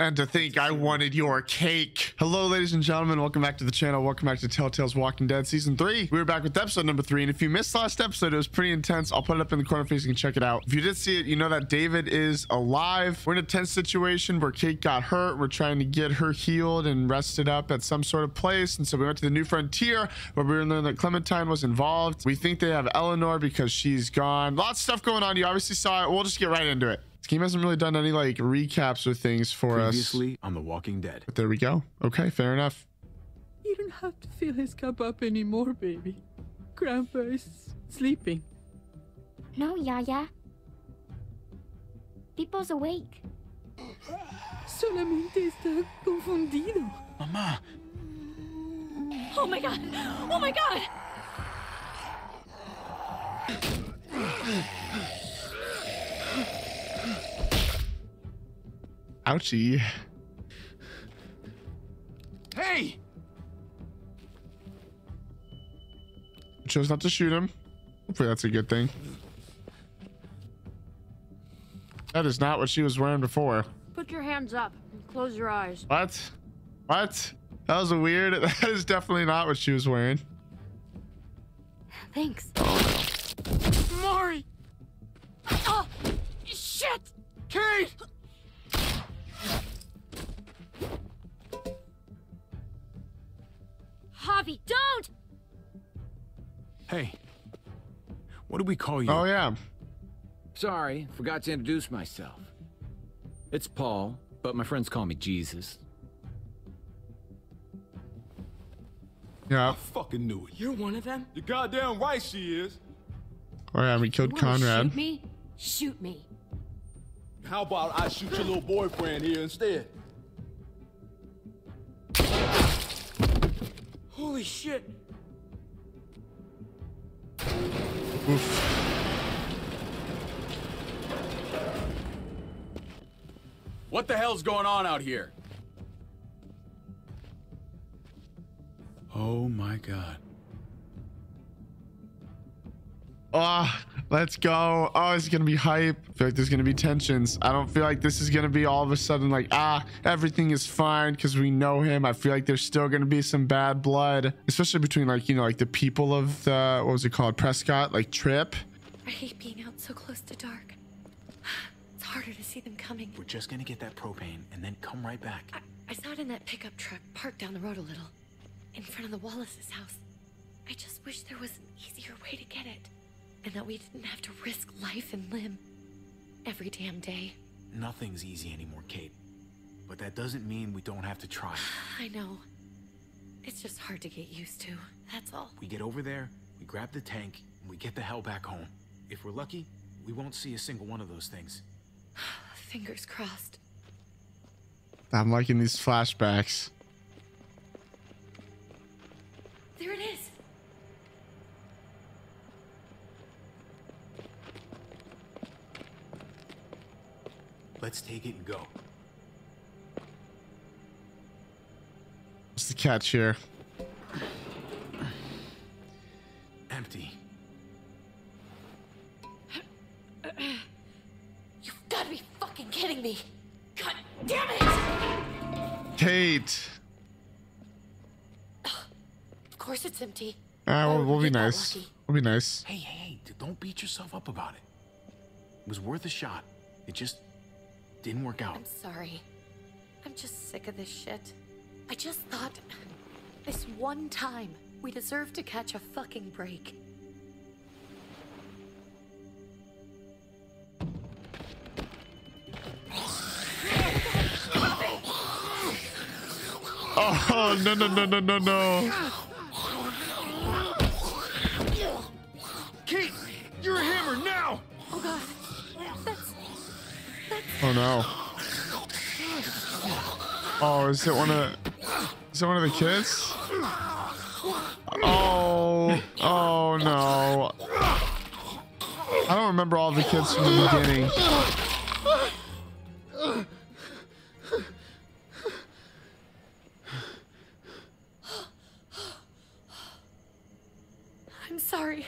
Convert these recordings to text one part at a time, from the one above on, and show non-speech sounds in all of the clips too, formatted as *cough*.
And to think I wanted your cake. Hello, ladies and gentlemen. Welcome back to the channel. Welcome back to Telltale's Walking Dead Season 3. We are back with episode number 3. And if you missed last episode, it was pretty intense. I'll put it up in the corner for you so you can check it out. If you did see it, you know that David is alive. We're in a tense situation where Kate got hurt. We're trying to get her healed and rested up at some sort of place. And so we went to the New Frontier where we learned that Clementine was involved. We think they have Eleanor because she's gone. Lots of stuff going on. You obviously saw it. We'll just get right into it. This game hasn't really done any like recaps or things for us. Previously on The Walking Dead. But there we go. Okay, fair enough. You don't have to fill his cup up anymore, baby. Grandpa is sleeping. No, Yaya. Pipo's awake. Solamente está confundido. Mamá, Oh my god! Oh my god! Ouchie. hey! Chose not to shoot him. Hopefully that's a good thing. That is not what she was wearing before. Put your hands up and close your eyes. What? What? That was a weird. *laughs* That is definitely not what she was wearing. Thanks. Mari! Oh, ah, shit! Kate! Javi, don't! Hey. What do we call you? Oh yeah. Sorry, forgot to introduce myself. It's Paul, but my friends call me Jesus. Yeah. I Fucking knew it. You're one of them? You're goddamn right she is. Oh yeah. We killed You Conrad. Shoot me? Shoot me. How about I shoot your little boyfriend here instead? Holy shit. What the hell's going on out here? Oh my god. Oh, let's go. Oh, it's gonna be hype. I feel like there's gonna be tensions. I don't feel like this is gonna be all of a sudden like, ah, everything is fine because we know him. I feel like there's still gonna be some bad blood, especially between like, you know, like the people of the what was it called? Prescott, like Tripp. I hate being out so close to dark. It's harder to see them coming. We're just gonna get that propane and then come right back. I, I saw it in that pickup truck parked down the road a little, in front of the Wallace's house. I just wish there was an easier way to get it, and that we didn't have to risk life and limb every damn day. Nothing's easy anymore, Kate. But that doesn't mean we don't have to try. *sighs* I know. It's just hard to get used to. That's all. We get over there, we grab the tank, and we get the hell back home. If we're lucky, we won't see a single one of those things. *sighs* Fingers crossed. I'm liking these flashbacks. There it is. Let's take it and go. What's the catch here? Empty. *sighs* You've got to be fucking kidding me. God damn it! Kate. Of course it's empty. Ah, we'll, we'll be nice. lucky? We'll be nice. Hey, hey, hey, don't beat yourself up about it. It was worth a shot. It just didn't work out. I'm sorry. I'm just sick of this shit. I just thought this one time we deserve to catch a fucking break. Oh no no no no no no. Oh no. Oh, is it one of is it one of the kids? Oh, oh no. I don't remember all the kids from the beginning. I'm sorry.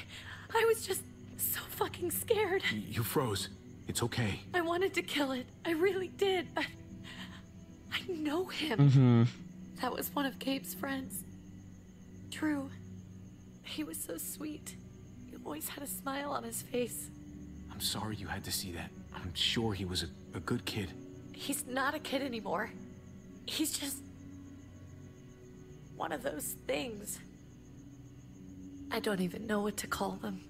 I was just so fucking scared. You froze. It's okay. I wanted to kill it. I really did. But I know him. Mm-hmm. That was one of Gabe's friends. True. He was so sweet. He always had a smile on his face. I'm sorry you had to see that. I'm sure he was a, a good kid. He's not a kid anymore. He's just one of those things. I don't even know what to call them.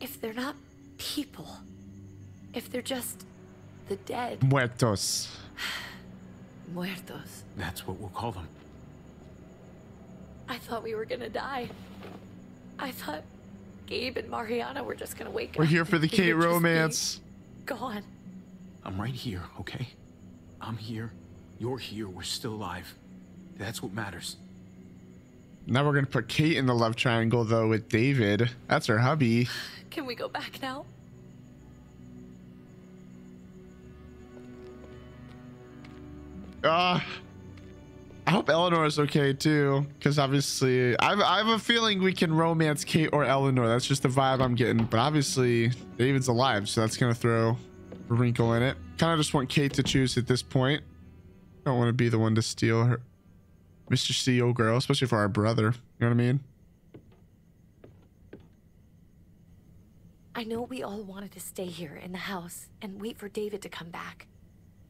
If they're not people, if they're just the dead, Muertos. *sighs* muertos. That's what we'll call them. I thought we were gonna die. I thought Gabe and Mariana were just gonna wake up. We're here for the and Kate would just be romance. Gone. I'm right here, okay? I'm here. You're here. We're still alive. That's what matters. Now we're gonna put Kate in the love triangle though with David. That's her hubby. Can we go back now? Uh I hope Eleanor is okay too, because obviously I've, I have a feeling we can romance Kate or Eleanor. That's just the vibe I'm getting. But obviously David's alive, so that's gonna throw a wrinkle in it. Kind of just want Kate to choose at this point. Don't want to be the one to steal her, Mr. CEO girl, especially for our brother. You know what I mean? I know we all wanted to stay here in the house and wait for David to come back.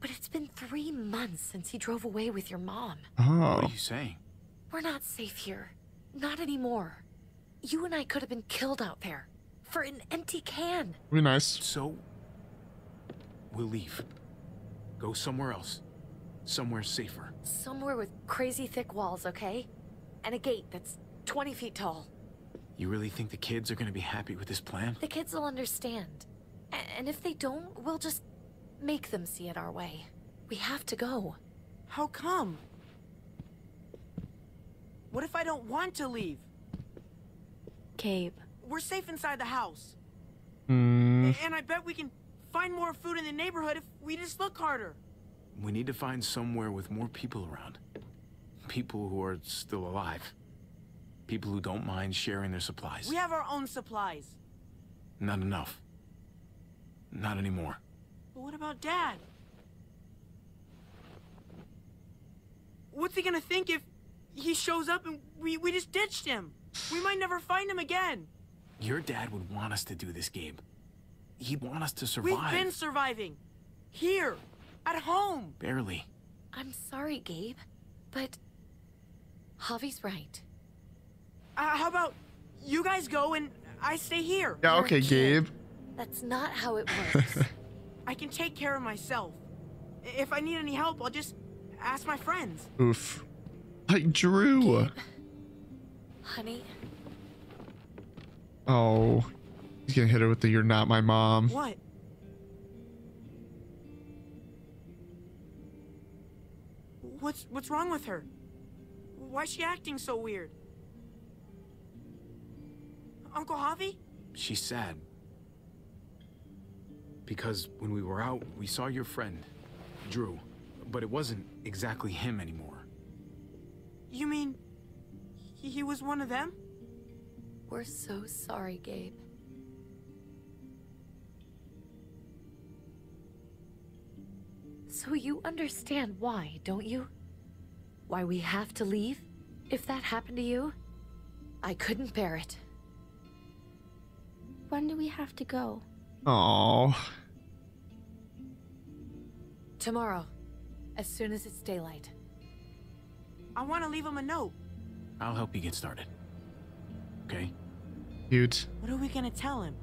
But it's been three months since he drove away with your mom. Oh. What Oh, are you saying? We're not safe here. Not anymore. You and I could have been killed out there. For an empty can. be nice. So, we'll leave. Go somewhere else. Somewhere safer. Somewhere with crazy thick walls, okay? And a gate that's 20 feet tall. You really think the kids are gonna be happy with this plan? The kids will understand. A- And if they don't, we'll just make them see it our way. We have to go. How come? What if I don't want to leave? Gabe, We're safe inside the house. Hmm. And I bet we can find more food in the neighborhood if we just look harder. We need to find somewhere with more people around. People who are still alive. People who don't mind sharing their supplies. We have our own supplies. Not enough. Not anymore. But what about Dad? What's he gonna think if he shows up and we, we just ditched him? We might never find him again. Your dad would want us to do this, Gabe. He'd want us to survive. We've been surviving. Here. At home. Barely. I'm sorry, Gabe, but Javi's right. Uh, how about you guys go and I stay here? Yeah, You're okay. Gabe. That's not how it *laughs* works. I can take care of myself. If I need any help, I'll just ask my friends. Oof. Like Drew. Honey, Oh. He's gonna hit her with the you're not my mom. What? What's what's wrong with her? Why's she acting so weird? Uncle Javi? She's sad. Because when we were out, we saw your friend, Drew. But it wasn't exactly him anymore. You mean he, he was one of them? we're so sorry, Gabe. So you understand why, don't you? Why we have to leave? If that happened to you? I couldn't bear it. When do we have to go? Oh. Tomorrow, as soon as it's daylight. I want to leave him a note. I'll help you get started. Okay? Cute. What are we gonna tell him?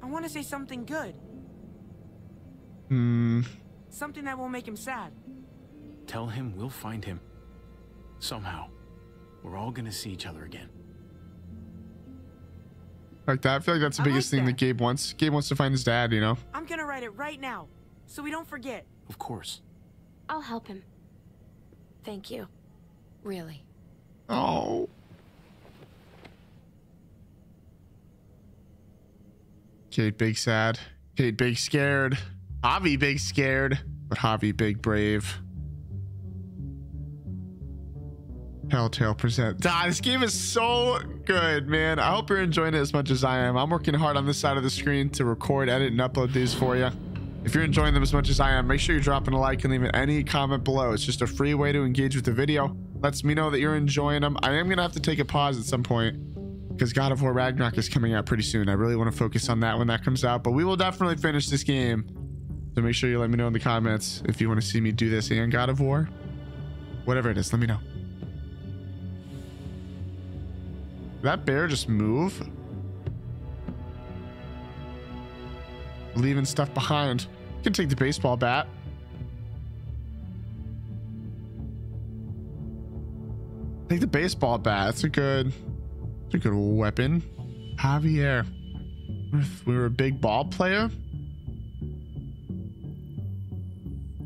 I want to say something good. Hmm. Something that won't make him sad. Tell him we'll find him. Somehow. We're all gonna see each other again. Like that. I feel like that's the I like biggest thing that that. Gabe wants. Gabe wants to find his dad, you know? I'm gonna write it right now, so we don't forget. Of course. I'll help him. Thank you. Really. Oh. Kate big sad. Kate big scared. Javi big scared. But Javi big brave. Telltale present. Ah, this game is so good, man. I hope you're enjoying it as much as I am. I'm working hard on this side of the screen to record, edit, and upload these for you. If you're enjoying them as much as I am, make sure you're dropping a like and leaving any comment below. It's just a free way to engage with the video. Lets me know that you're enjoying them. I am going to have to take a pause at some point because God of War Ragnarok is coming out pretty soon. I really want to focus on that when that comes out, but we will definitely finish this game. So make sure you let me know in the comments if you want to see me do this and God of War. Whatever it is, let me know. Did that bear just move? Leaving stuff behind. You can take the baseball bat. Take the baseball bat. That's a good, that's a good weapon. Javier. If we were a big ball player.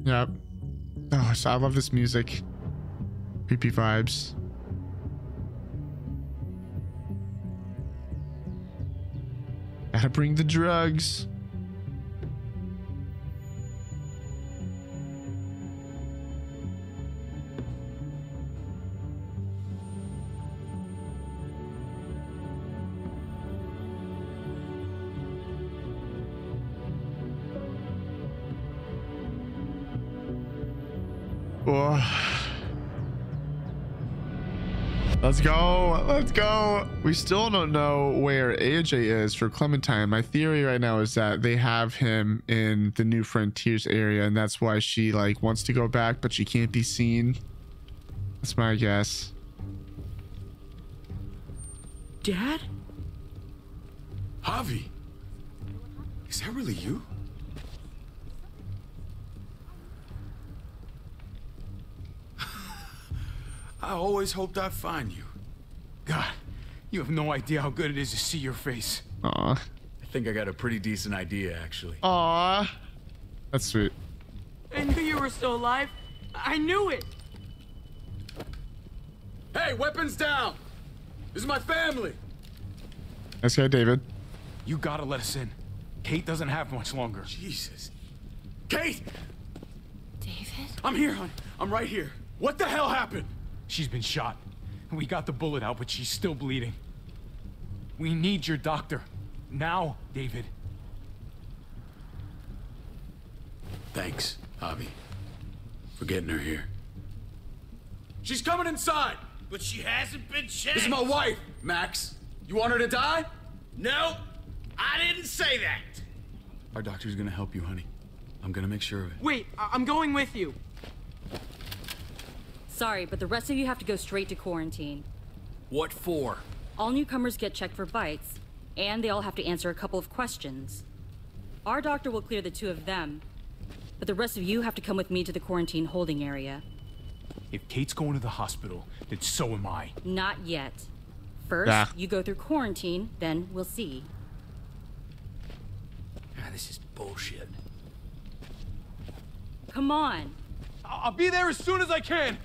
Yep. Oh, so I love this music. Creepy vibes. Gotta bring the drugs. Go. Let's go. We still don't know where AJ is for Clementine. My theory right now is that they have him in the New Frontiers area, and that's why she like wants to go back, but she can't be seen. That's my guess. Dad? Javi! Is that really you? *laughs* I always hoped I'd find you. God, you have no idea how good it is to see your face. Aw. I think I got a pretty decent idea, actually. Aw. That's sweet. I knew you were still alive. I knew it. Hey, weapons down! This is my family! Nice guy, David. You gotta let us in. Kate doesn't have much longer. Jesus. Kate! David? I'm here, hon. I'm right here. What the hell happened? She's been shot. *laughs* We got the bullet out, but she's still bleeding. We need your doctor. Now, David. Thanks, Javi, for getting her here. She's coming inside! But she hasn't been checked. This is my wife, Max. You want her to die? No, I didn't say that. Our doctor's gonna help you, honey. I'm gonna make sure of it. Wait, I- I'm going with you. Sorry, but the rest of you have to go straight to quarantine. What for? All newcomers get checked for bites, and they all have to answer a couple of questions. Our doctor will clear the two of them, but the rest of you have to come with me to the quarantine holding area. If Kate's going to the hospital, then so am I. Not yet. First, Yeah. you go through quarantine, then we'll see. Ah, this is bullshit. Come on. I'll be there as soon as I can.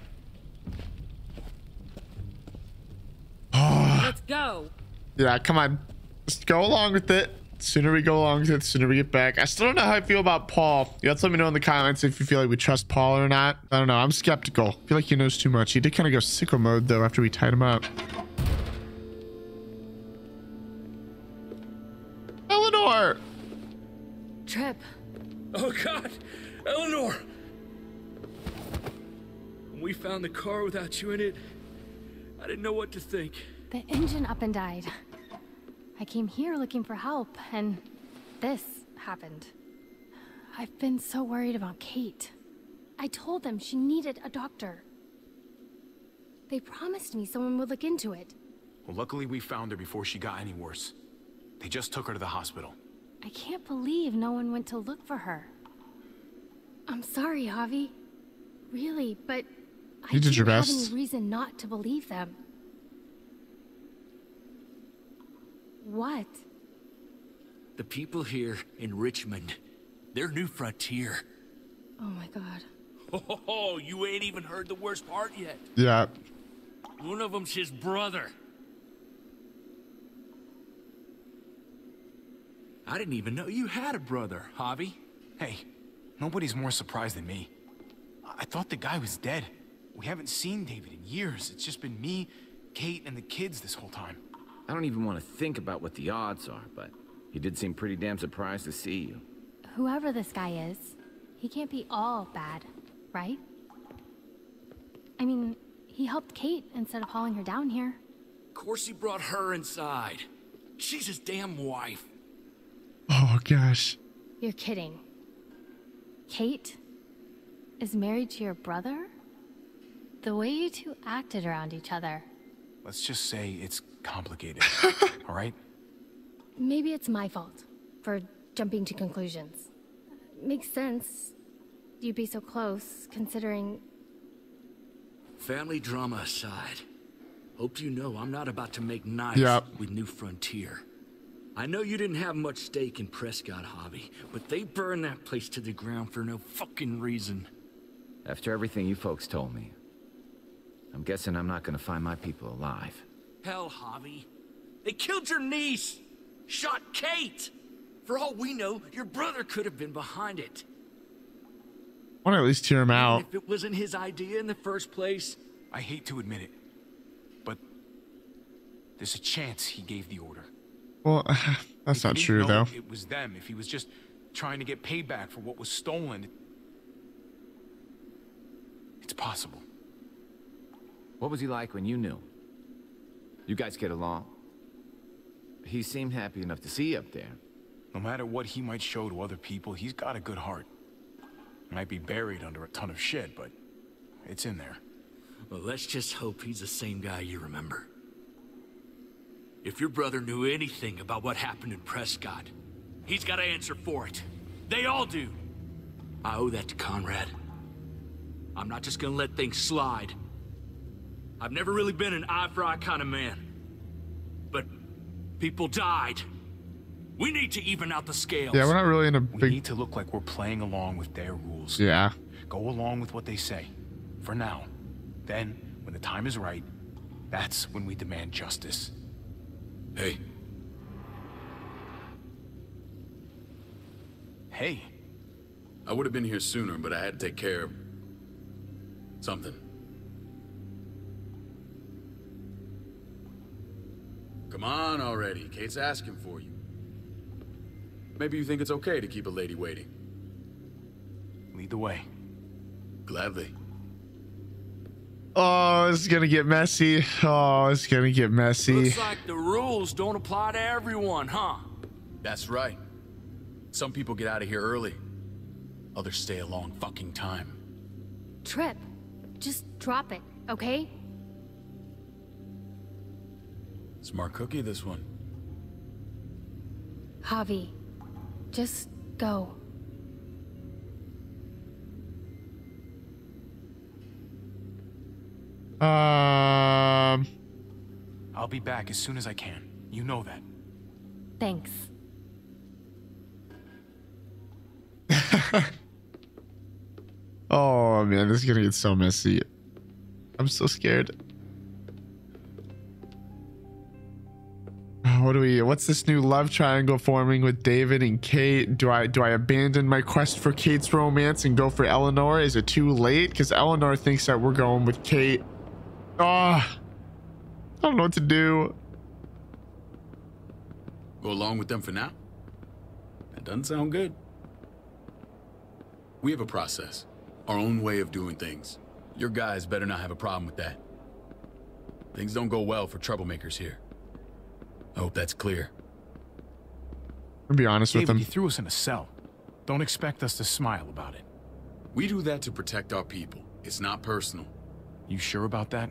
Let's go. Yeah, come on. Just go along with it. The sooner we go along with it, the sooner we get back. I still don't know how I feel about Paul. You have to let me know in the comments if you feel like we trust Paul or not. I don't know. I'm skeptical. I feel like he knows too much. He did kind of go sicko mode, though, after we tied him up. Eleanor! Tripp. Oh God, Eleanor! When we found the car without you in it, I didn't know what to think. The engine up and died. I came here looking for help, and this happened. I've been so worried about Kate. I told them she needed a doctor. They promised me someone would look into it. Well, luckily we found her before she got any worse. They just took her to the hospital. I can't believe no one went to look for her. I'm sorry, Javi. Really, but I You did your didn't have any reason not to believe them. What? The people here in Richmond, they're New Frontier. Oh my god. *laughs* Oh, you ain't even heard the worst part yet. Yeah. One of them's his brother. I didn't even know you had a brother, Javi. Hey, nobody's more surprised than me. I, I thought the guy was dead. We haven't seen David in years. It's just been me, Kate, and the kids this whole time. I don't even want to think about what the odds are, but he did seem pretty damn surprised to see you. whoever this guy is, he can't be all bad, right? I mean, he helped Kate instead of hauling her down here. Of course he brought her inside. She's his damn wife. Oh gosh. You're kidding. Kate is married to your brother? The way you two acted around each other. Let's just say it's complicated. *laughs* All right? Maybe it's my fault for jumping to conclusions. Makes sense. You'd be so close, considering. Family drama aside, hope you know I'm not about to make nice Yep. with New Frontier. I know you didn't have much stake in Prescott Javi, but they burned that place to the ground for no fucking reason. After everything you folks told me, I'm guessing I'm not gonna find my people alive. Hell, Javi. They killed your niece! Shot Kate! For all we know, your brother could have been behind it. I want to at least hear him out. If it wasn't his idea in the first place, I hate to admit it, but there's a chance he gave the order. Well, *sighs* that's If not true though. It was them. If he was just trying to get payback for what was stolen, it's possible. What was he like when you knew? You guys get along? He seemed happy enough to see you up there. No matter what he might show to other people, he's got a good heart. Might be buried under a ton of shit, but it's in there. well, let's just hope he's the same guy you remember. If your brother knew anything about what happened in Prescott, he's got to answer for it. They all do. I owe that to Conrad. I'm not just gonna let things slide. I've never really been an eye for eye kind of man. But people died. We need to even out the scales. Yeah, we're not really in a We need to look like we're playing along with their rules. Yeah. Go along with what they say. For now. Then, when the time is right, that's when we demand justice. Hey, Hey, I would have been here sooner, but I had to take care of something. Come on already. Kate's asking for you. Maybe you think it's okay to keep a lady waiting. lead the way. Gladly. Oh, it's gonna get messy. Oh, it's gonna get messy. Looks like the rules don't apply to everyone, huh? That's right. Some people get out of here early. Others stay a long fucking time. Tripp. Just drop it, okay? Smart cookie, this one. Javi. Just go. Um. I'll be back as soon as I can. You know that. Thanks. *laughs* Oh man, this is gonna get so messy. I'm so scared. What do we? What's this new love triangle forming with David and Kate? Do I do I abandon my quest for Kate's romance and go for Eleanor? Is it too late? Because Eleanor thinks that we're going with Kate. Ah, I don't know what to do. Go along with them for now? That doesn't sound good. We have a process, our own way of doing things. Your guys better not have a problem with that. Things don't go well for troublemakers here. I hope that's clear. I'll be honest with David, him. you threw us in a cell. Don't expect us to smile about it. We do that to protect our people. It's not personal. You sure about that?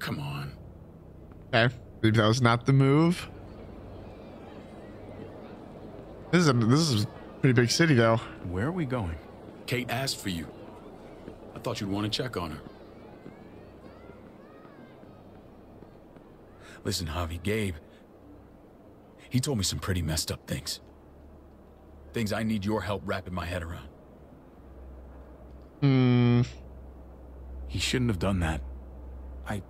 Come on. Okay, maybe that was not the move. This is a this is a pretty big city though. Where are we going? Kate asked for you. I thought you'd want to check on her. Listen, Javi, Gabe. He told me some pretty messed up things. Things I need your help wrapping my head around. Hmm. He shouldn't have done that. I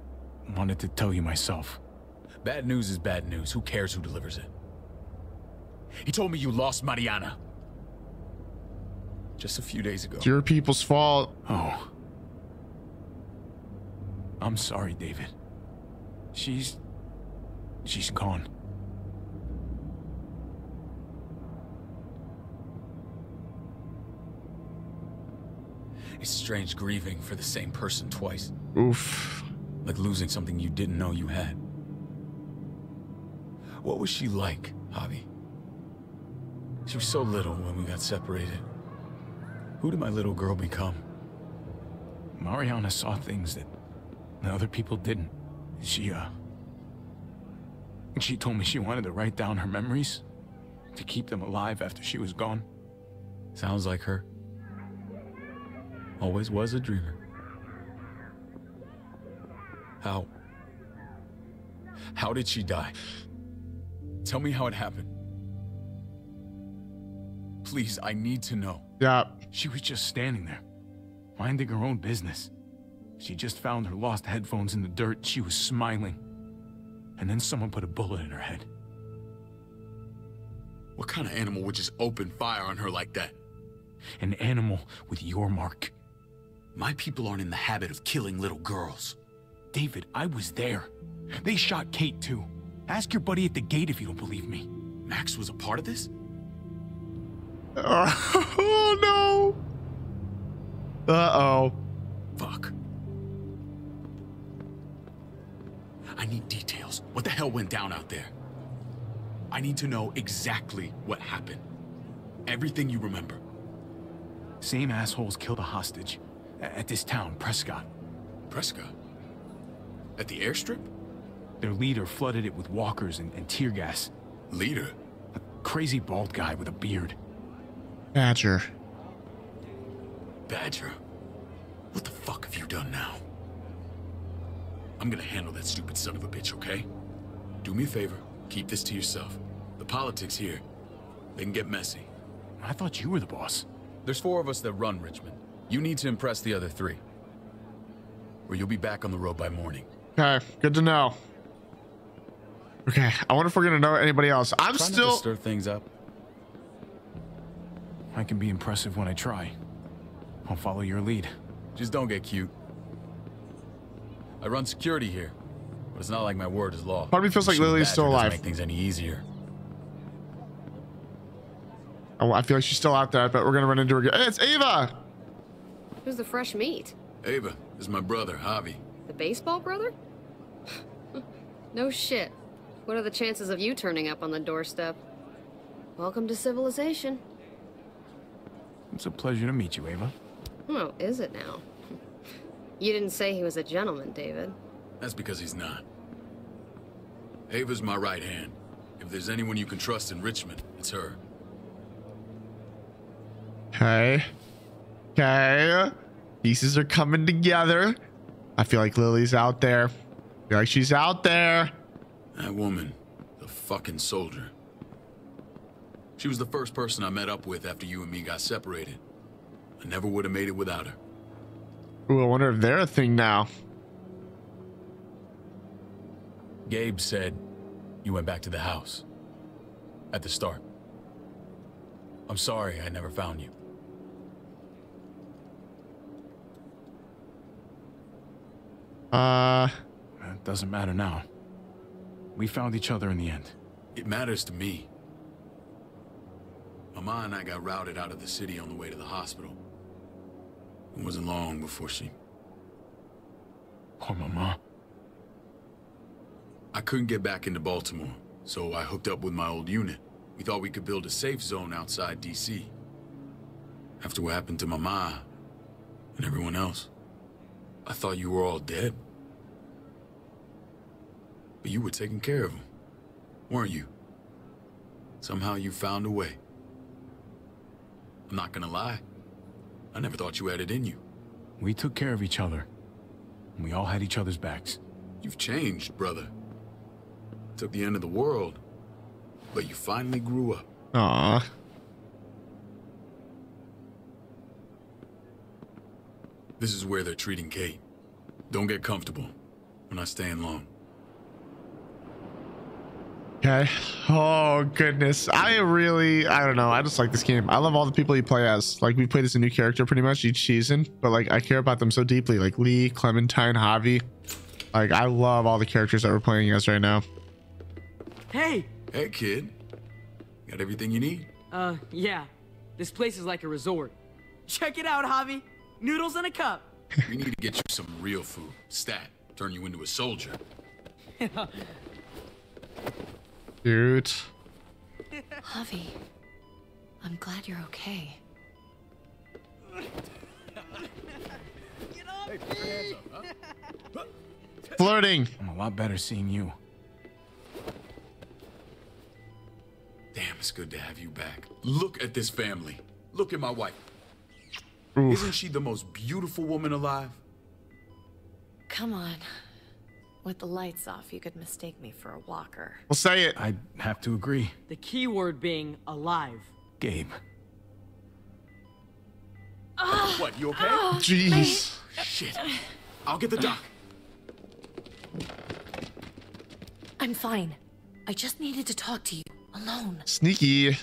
wanted to tell you myself. Bad news is bad news. Who cares who delivers it? He told me you lost Mariana. Just a few days ago. It's your people's fault. Oh. I'm sorry, David. She's. She's gone. It's strange grieving for the same person twice. Oof. Like losing something you didn't know you had. What was she like, Javi? She was so little when we got separated. Who did my little girl become? Mariana saw things that other people didn't. She, uh, she told me she wanted to write down her memories to keep them alive after she was gone. Sounds like her. Always was a dreamer. How? How did she die? Tell me how it happened. Please, I need to know. Yeah. She was just standing there, minding her own business. She just found her lost headphones in the dirt. She was smiling. And then someone put a bullet in her head. What kind of animal would just open fire on her like that? An animal with your mark. My people aren't in the habit of killing little girls. David, I was there. They shot Kate too. Ask your buddy at the gate if you don't believe me. Max was a part of this? Uh, *laughs* oh no. Uh-oh. Fuck. Need details. What the hell went down out there? I need to know exactly what happened. Everything you remember. Same assholes killed a hostage. At this town, Prescott. Prescott? At the airstrip? Their leader flooded it with walkers and, and tear gas. Leader? A crazy bald guy with a beard. Badger. Badger? What the fuck have you done now? I'm gonna handle that stupid son of a bitch, okay? Do me a favor, keep this to yourself. The politics here, they can get messy. I thought you were the boss. There's four of us that run Richmond. You need to impress the other three. Or you'll be back on the road by morning. Okay, good to know. Okay, I wonder if we're gonna know anybody else. I'm Try still not to stir things up. I can be impressive when I try. I'll follow your lead. Just don't get cute. I run security here, but it's not like my word is law. Part of me feels like Shooting Lily's still Badger doesn't alive. Make things any easier. Oh, I feel like she's still out there, but we're gonna run into her. again. Hey, it's Ava. Who's the fresh meat? Ava, this is my brother, Javi. The baseball brother? *laughs* no shit. What are the chances of you turning up on the doorstep? Welcome to civilization. It's a pleasure to meet you, Ava. Oh, is it now? You didn't say he was a gentleman, David. That's because he's not. Ava's my right hand. If there's anyone you can trust in Richmond, it's her. Okay. Okay. Pieces are coming together. I feel like Lily's out there. I feel like she's out there. That woman, the fucking soldier. She was the first person I met up with after you and me got separated. I never would have made it without her. Ooh, I wonder if they're a thing now. Gabe said you went back to the house. At the start. I'm sorry I never found you. Uh, It doesn't matter now. We found each other in the end. It matters to me. Mama and I got routed out of the city on the way to the hospital. It wasn't long before she... Poor Mama. I couldn't get back into Baltimore, so I hooked up with my old unit. We thought we could build a safe zone outside D.C. After what happened to Mama and everyone else, I thought you were all dead. But you were taking care of them, weren't you? Somehow you found a way. I'm not gonna lie. I never thought you had it in you. We took care of each other. We all had each other's backs. You've changed, brother. Took the end of the world, but you finally grew up. aw. This is where they're treating Kate. Don't get comfortable. We're not staying long. Okay. Oh goodness. I really I don't know. I just like this game. I love all the people you play as. Like we played as a new character pretty much each season, but like I care about them so deeply. Like Lee, Clementine, Javi. Like I love all the characters that we're playing as right now. Hey! Hey, kid. Got everything you need? Uh, yeah. This place is like a resort. Check it out, Javi. Noodles in a cup. *laughs* we need to get you some real food. Stat. Turn you into a soldier. *laughs* Dude. Javi, I'm glad you're okay. Flirting. I'm a lot better seeing you. Damn, it's good to have you back. Look at this family. Look at my wife. Oof. Isn't she the most beautiful woman alive? Come on. With the lights off, you could mistake me for a walker. We'll say it. I have to agree. The key word being alive. Gabe. Ah. What, you okay? Ah. Jeez. Shit. I'll get the doc. I'm fine. I just needed to talk to you alone. Sneaky.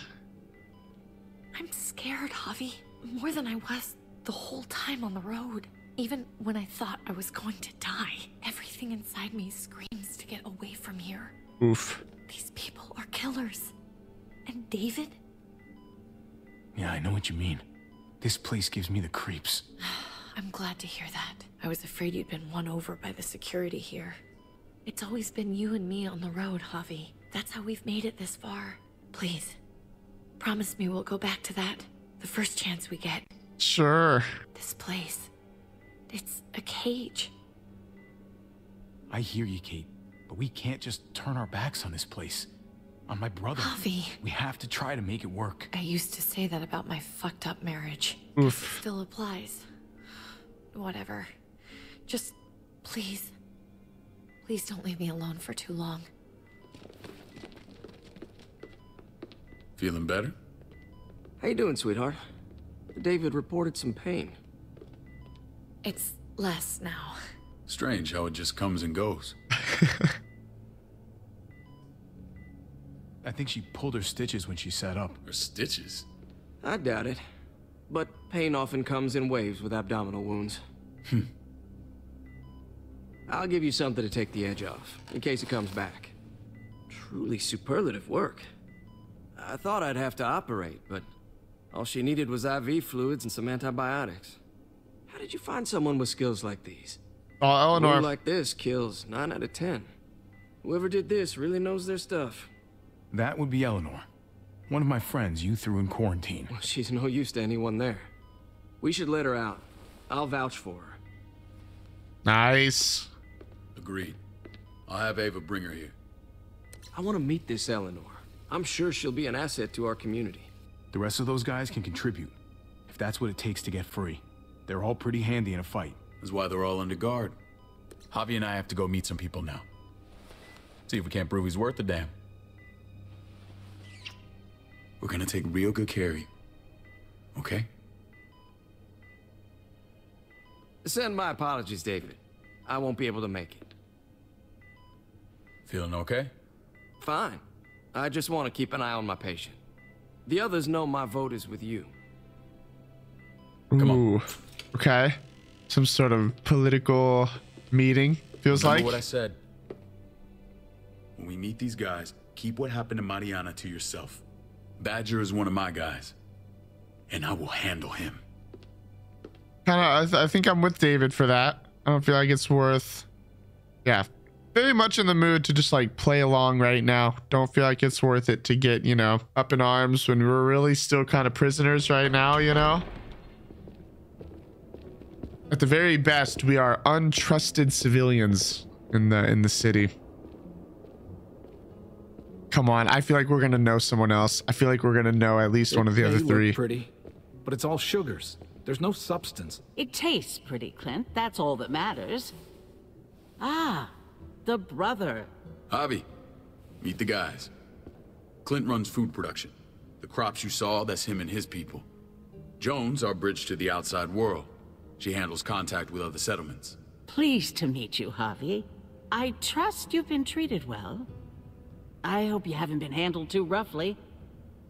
I'm scared, Javi. More than I was the whole time on the road. Even when I thought I was going to die, everything inside me screams to get away from here. Oof. These people are killers. And David? Yeah, I know what you mean. This place gives me the creeps. *sighs* I'm glad to hear that. I was afraid you'd been won over by the security here. It's always been you and me on the road, Javi. That's how we've made it this far. Please, promise me we'll go back to that the first chance we get. Sure. This place, it's a cage. I hear you, Kate, but we can't just turn our backs on this place. On my brother. Javi. We have to try to make it work. I used to say that about my fucked up marriage. Oof. Still applies. Whatever. Just, please. Please don't leave me alone for too long. Feeling better? How you doing, sweetheart? David reported some pain. It's less now. Strange how it just comes and goes. *laughs* I think she pulled her stitches when she sat up. Her stitches? I doubt it. But pain often comes in waves with abdominal wounds. Hmm. *laughs* I'll give you something to take the edge off, in case it comes back. Truly superlative work. I thought I'd have to operate, but all she needed was IV fluids and some antibiotics. How did you find someone with skills like these? Oh, Eleanor. wound like this kills 9 out of 10. Whoever did this really knows their stuff. That would be Eleanor. One of my friends you threw in quarantine. Well, she's no use to anyone there. We should let her out. I'll vouch for her. Nice. Agreed. I'll have Ava bring her here. I want to meet this Eleanor. I'm sure she'll be an asset to our community. The rest of those guys can contribute. If that's what it takes to get free. They're all pretty handy in a fight. That's why they're all under guard. Javi and I have to go meet some people now. See if we can't prove he's worth a damn. We're gonna take real good care of you. Okay? Send my apologies, David. I won't be able to make it. Feeling okay? Fine. I just want to keep an eye on my patient. The others know my vote is with you. Come Ooh. Okay. Some sort of political meeting, feels Remember like. what I said. When we meet these guys, keep what happened to Mariana to yourself. Badger is one of my guys. And I will handle him. Kind of, I, th- I think I'm with David for that. I don't feel like it's worth. Yeah, very much in the mood to just like play along right now. Don't feel like it's worth it to get you know up in arms when we're really still kind of prisoners right now. You know. At the very best, we are untrusted civilians in the in the city. Come on, I feel like we're gonna know someone else. I feel like we're gonna know at least one of the It other may look three. pretty, but it's all sugars. There's no substance. It tastes pretty, Clint. That's all that matters. Ah, the brother. Javi, meet the guys. Clint runs food production. The crops you saw, that's him and his people. Jones, our bridge to the outside world. She handles contact with other settlements. Pleased to meet you, Javi. I trust you've been treated well. I hope you haven't been handled too roughly.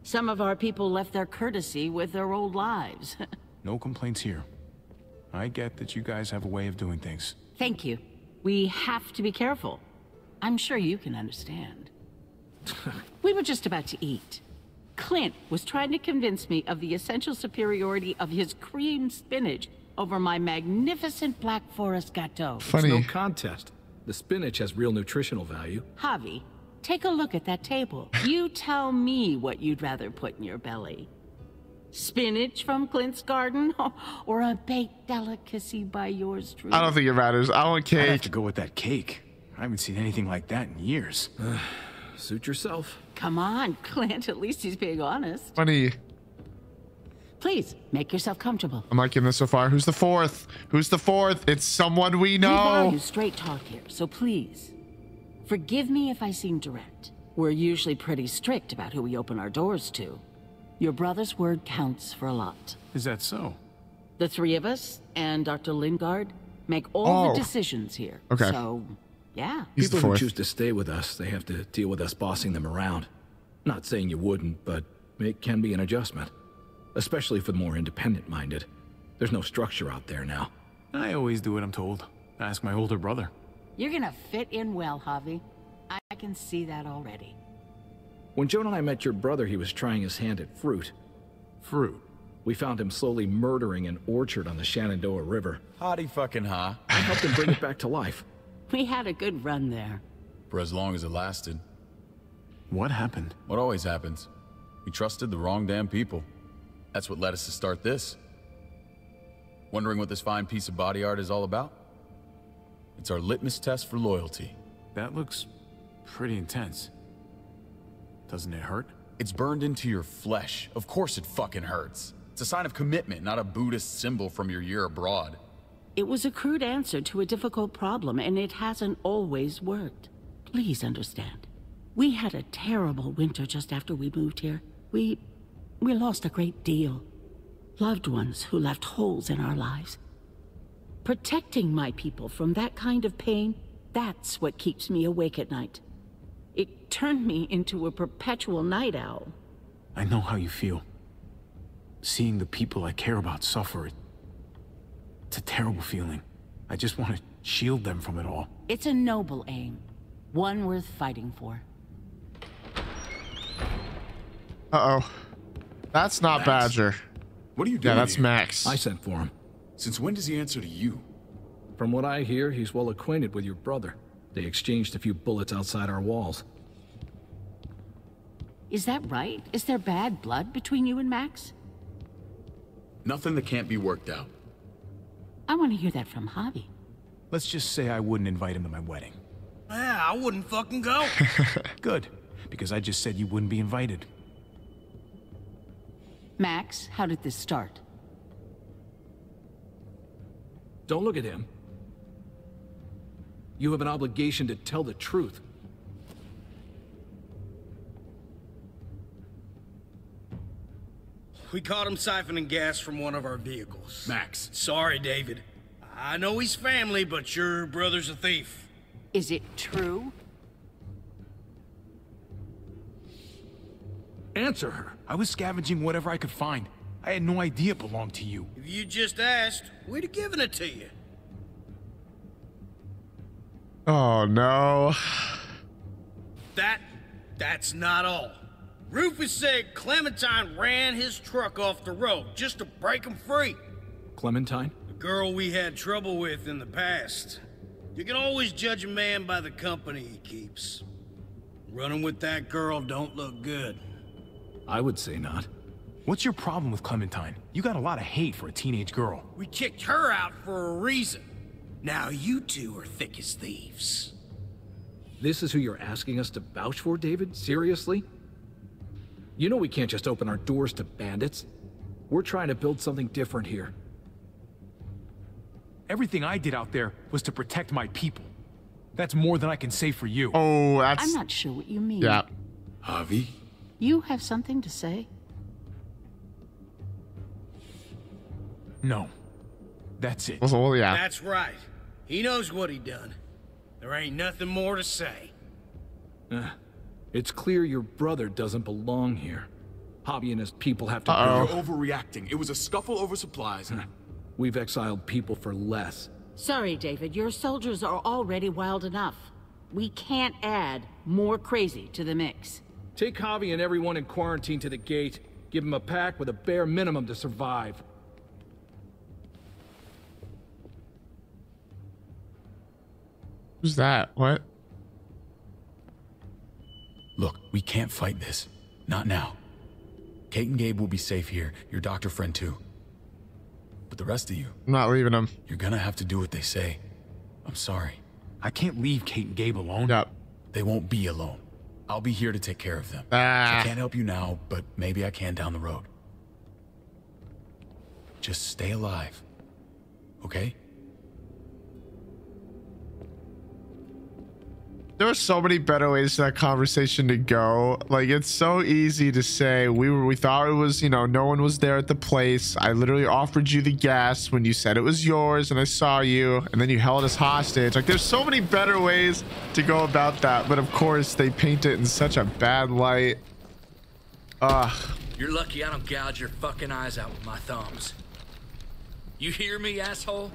Some of our people left their courtesy with their old lives. *laughs* No complaints here. I get that you guys have a way of doing things. Thank you. We have to be careful. I'm sure you can understand. *laughs* we were just about to eat. Clint was trying to convince me of the essential superiority of his cream spinach over my magnificent Black Forest gâteau. It's no contest. The spinach has real nutritional value. Javi, take a look at that table. You tell me what you'd rather put in your belly. Spinach from Clint's garden, *laughs* or a baked delicacy by yours truly? I don't think it matters. I want I'd have to go with that cake. I haven't seen anything like that in years. *sighs* Suit yourself. Come on, *laughs* Clint. At least he's being honest. Funny. Please make yourself comfortable. I'm liking this so far. Who's the fourth? Who's the fourth? It's someone we know. We know. value straight talk here, so please forgive me if I seem direct. We're usually pretty strict about who we open our doors to. Your brother's word counts for a lot. Is that so? The three of us and Dr. Lingard make all Oh. the decisions here. Okay. So, yeah. People who choose to stay with us, they have to deal with us bossing them around. Not saying you wouldn't, but it can be an adjustment. Especially for the more independent-minded. There's no structure out there now. I always do what I'm told. Ask my older brother. You're gonna fit in well, Javi. I I can see that already. When Joan and I met your brother, he was trying his hand at fruit. Fruit? We found him slowly murdering an orchard on the Shenandoah River. Hotty fucking ha. I helped him bring it back to life. *laughs* We had a good run there. For as long as it lasted. What happened? What always happens. We trusted the wrong damn people. That's what led us to start this. Wondering what this fine piece of body art is all about? It's our litmus test for loyalty. That looks pretty intense. Doesn't it hurt? It's burned into your flesh. Of course it fucking hurts. It's a sign of commitment, not a Buddhist symbol from your year abroad. It was a crude answer to a difficult problem, and it hasn't always worked. Please understand. We had a terrible winter just after we moved here. We. We lost a great deal. Loved ones who left holes in our lives. Protecting my people from that kind of pain, that's what keeps me awake at night. It turned me into a perpetual night owl. I know how you feel. Seeing the people I care about suffer, it's a terrible feeling. I just want to shield them from it all. It's a noble aim, one worth fighting for. Uh-oh. That's not Badger. What are you Yeah, that's Max. I sent for him. Since when does he answer to you? From what I hear, he's well acquainted with your brother. They exchanged a few bullets outside our walls. Is that right? Is there bad blood between you and Max? Nothing that can't be worked out. I want to hear that from Javi. Let's just say I wouldn't invite him to my wedding. Yeah, I wouldn't fucking go. *laughs* Good, because I just said you wouldn't be invited. Max, how did this start? Don't look at him. You have an obligation to tell the truth. We caught him siphoning gas from one of our vehicles. Max. Sorry, David. I know he's family, but your brother's a thief. Is it true? Answer her. I was scavenging whatever I could find. I had no idea it belonged to you. If you just asked, we'd have given it to you. Oh, no. That, that's not all. Rufus said Clementine ran his truck off the road just to break him free. Clementine? The girl we had trouble with in the past. You can always judge a man by the company he keeps. Running with that girl don't look good. I would say not. What's your problem with Clementine? You got a lot of hate for a teenage girl. We kicked her out for a reason. Now you two are thick as thieves. This is who you're asking us to vouch for, David? Seriously? You know we can't just open our doors to bandits. We're trying to build something different here. Everything I did out there was to protect my people. That's more than I can say for you. Oh, that's... I'm not sure what you mean. Yeah. Javi? You have something to say? No. That's it. Well, yeah. That's right. He knows what he done. There ain't nothing more to say. Uh, it's clear your brother doesn't belong here. Javi and his people have to Oh, You're go. overreacting. It was a scuffle over supplies. We've exiled people for less. Sorry, David. Your soldiers are already wild enough. We can't add more crazy to the mix. Take Javi and everyone in quarantine to the gate. Give them a pack with a bare minimum to survive. Who's that? What? Look, we can't fight this. Not now. Kate and Gabe will be safe here. Your doctor friend too. But the rest of you, I'm not leaving them. you're gonna have to do what they say. I'm sorry. I can't leave Kate and Gabe alone. Yep. They won't be alone. I'll be here to take care of them. Ah. I can't help you now, but maybe I can down the road. Just stay alive. Okay? There were so many better ways for that conversation to go. Like it's so easy to say we were we thought it was, you know, no one was there at the place. I literally offered you the gas when you said it was yours and I saw you and then you held us hostage. Like there's so many better ways to go about that, but of course they paint it in such a bad light. Ugh. You're lucky I don't gouge your fucking eyes out with my thumbs. You hear me, asshole?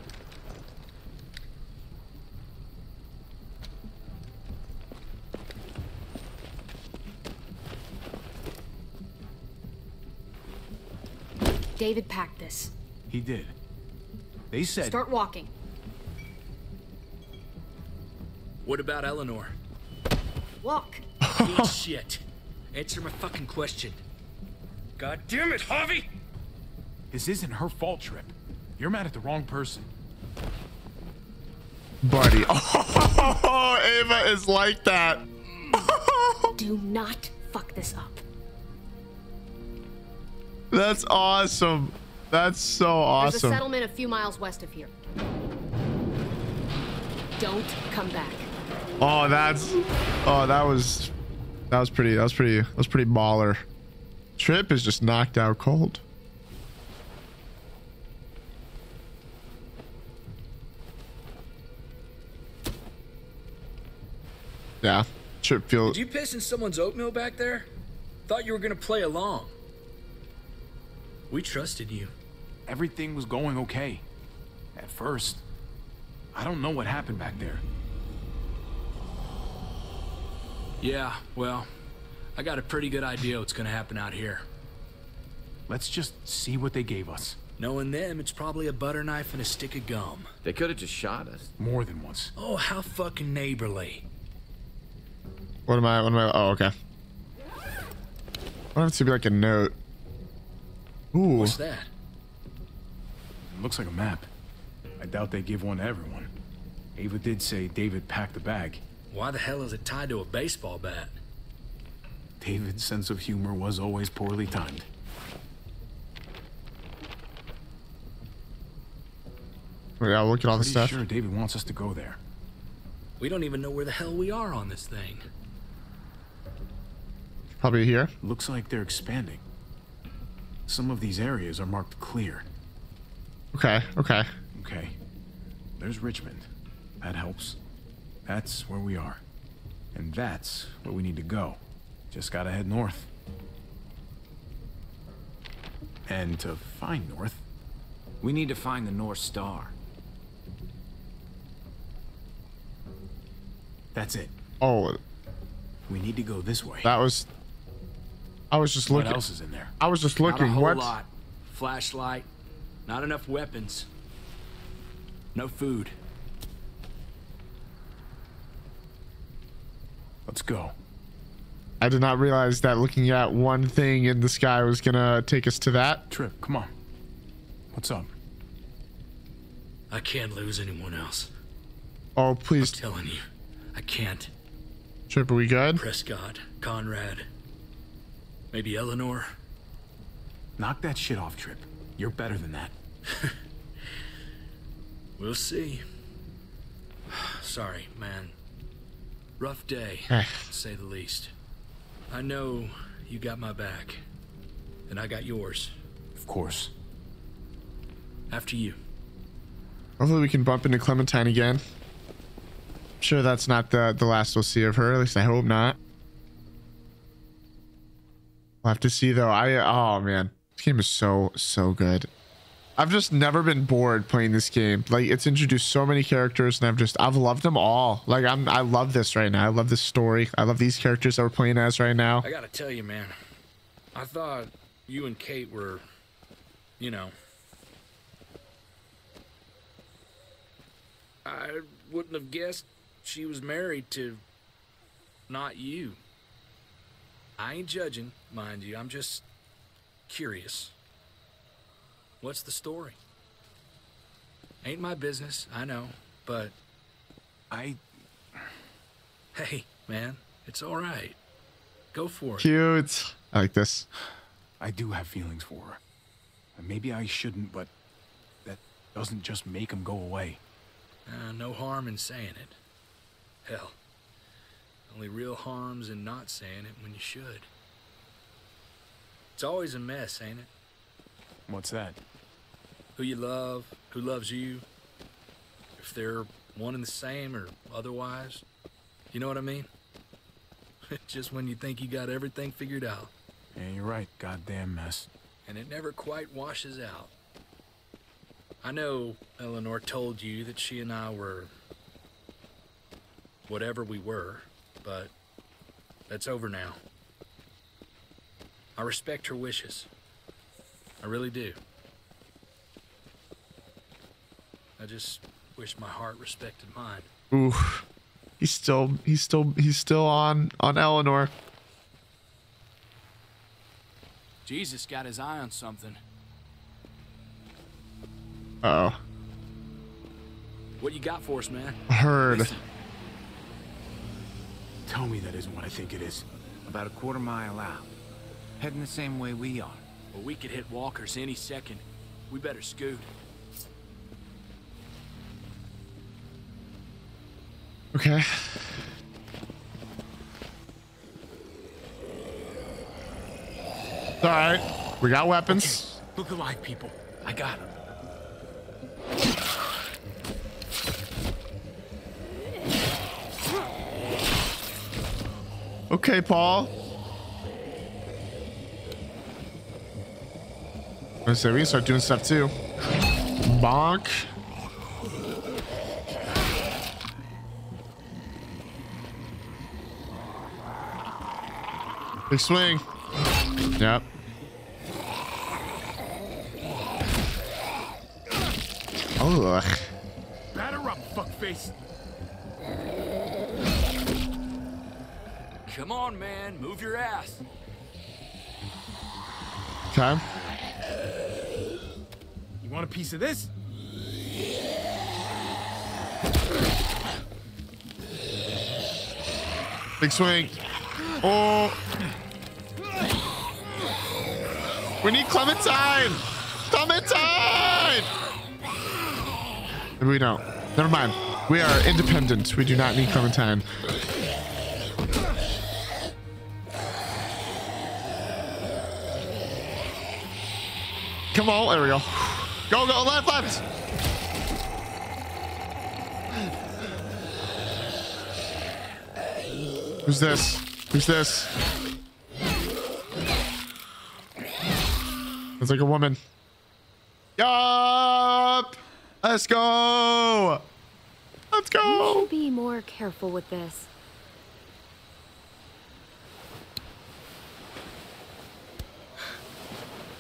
David packed this. He did. They said. Start walking. What about Eleanor? Walk. Eat *laughs* shit. Answer my fucking question. God damn it, Javi! This isn't her fault, Tripp. You're mad at the wrong person. Buddy. Oh, *laughs* Ava is like that. Do not fuck this up. That's awesome. That's so awesome. There's a settlement a few miles west of here. Don't come back. Oh, that's oh, that was that was pretty. That was pretty. That was pretty baller. Tripp is just knocked out cold. Yeah, Tripp feels. Did you piss in someone's oatmeal back there? Thought you were gonna play along. We trusted you. Everything was going okay. At first. I don't know what happened back there. Yeah, well, I got a pretty good idea what's gonna happen out here. Let's just see what they gave us. Knowing them, it's probably a butter knife and a stick of gum. They could have just shot us. More than once. Oh, how fucking neighborly. What am I? What am I? Oh, okay. I want it to be like a note. Ooh. What's that? It looks like a map. I doubt they give one to everyone. Ava did say David packed the bag. Why the hell is it tied to a baseball bat? David's sense of humor was always poorly timed. Yeah, look at all the Pretty stuff. sure David wants us to go there. We don't even know where the hell we are on this thing. Probably here. Looks like they're expanding. Some of these areas are marked clear. Okay. Okay. Okay. There's Richmond. That helps. That's where we are. And that's where we need to go. Just gotta head north. And to find north, We need to find the North Star. that's it. Oh, We need to go this way. that was. I was just looking. what looking. else is in there? I was just Not looking. a whole What? lot. Flashlight. Not enough weapons. No food. Let's go. I did not realize that looking at one thing in the sky was gonna take us to that. Tripp, come on. What's up? I can't lose anyone else. Oh, please, I'm telling you. I can't. Tripp, are we good? Prescott, Conrad. Maybe Eleanor. Knock that shit off, Tripp. You're better than that. *laughs* We'll see. *sighs* Sorry, man. Rough day, Eh. to say the least. I know you got my back, and I got yours. Of course. After you. Hopefully, we can bump into Clementine again. Sure, that's not the the last we'll see of her. At least I hope not. We'll have to see though. I oh man, this game is so so good. I've just never been bored playing this game. Like it's introduced so many characters and I've just I've loved them all. Like I'm I love this right now. I love this story. I love these characters that we're playing as right now. I gotta tell you, man. I thought you and Kate were, you know. I wouldn't have guessed she was married to not you. I ain't judging, mind you. I'm just curious. What's the story? Ain't my business, I know, but I hey, man, it's all right. Go for it. Cute. I like this. I do have feelings for her. And maybe I shouldn't, but that doesn't just make them go away. Uh, no harm in saying it. Hell, only real harm's in not saying it when you should. It's always a mess, ain't it? What's that? Who you love, who loves you, if they're one and the same or otherwise. You know what I mean? *laughs* Just when you think you got everything figured out. Yeah, you're right. Goddamn mess. And it never quite washes out. I know Eleanor told you that she and I were whatever we were, but that's over now. I respect her wishes. I really do. I just wish my heart respected mine. Ooh. He's still he's still he's still on on Eleanor. Jesus got his eye on something. Uh oh. What you got for us, man? Heard. Listen, Tell me that isn't what I think it is. About a quarter mile out. Heading the same way we are. Well, we could hit walkers any second. We better scoot. Okay. All right. We got weapons. Look alive, people. I got him. Okay, Paul. I say we can start doing stuff too. Bonk. Big swing. Yep. Ugh. Batter up, fuckface. Come on, man. Move your ass. Okay. You want a piece of this? Big swing. Oh. We need Clementine. Clementine. Maybe we don't. Never mind. We are independent. We do not need Clementine. Come on. There we go. Go, go. Left, left. Who's this? Who's this? It's like a woman. Yup! Let's go! Let's go! You should be more careful with this.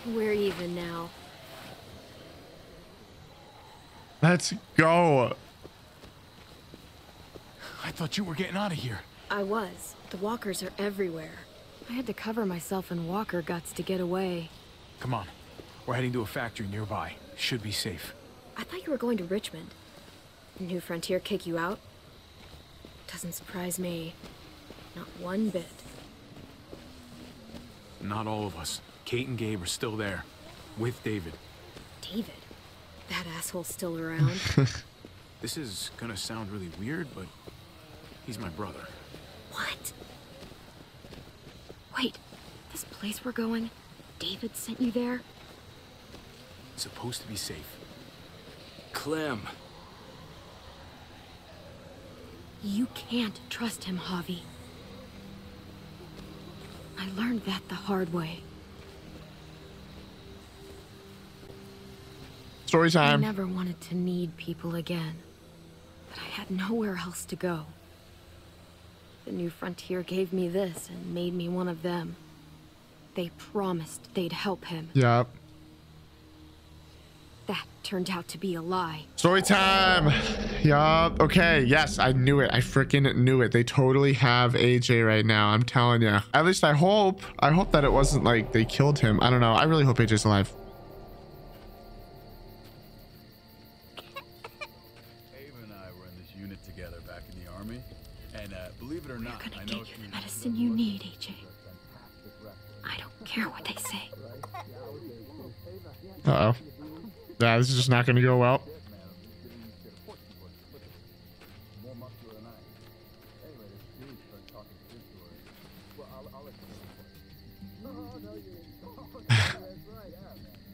We're even now. Let's go! I thought you were getting out of here. I was. The walkers are everywhere. I had to cover myself in walker guts to get away. Come on. We're heading to a factory nearby. Should be safe. I thought you were going to Richmond. New Frontier kick you out? Doesn't surprise me. Not one bit. Not all of us. Kate and Gabe are still there. With David. David? That asshole's still around. *laughs* This is gonna sound really weird, but he's my brother. what? Wait, this place we're going? David sent you there? It's supposed to be safe. Clem. You can't trust him, Javi. I learned that the hard way. Story time. I never wanted to need people again, but I had nowhere else to go. The new frontier gave me this and made me one of them. They promised they'd help him. Yep. That turned out to be a lie. Story time. Yup. Okay. Yes, I knew it. I freaking knew it. They totally have AJ right now. I'm telling you. At least I hope. I hope that it wasn't like they killed him. I don't know. I really hope AJ's alive. Medicine you need, AJ. I don't care what they say. Uh oh. Yeah, this is just not going to go well.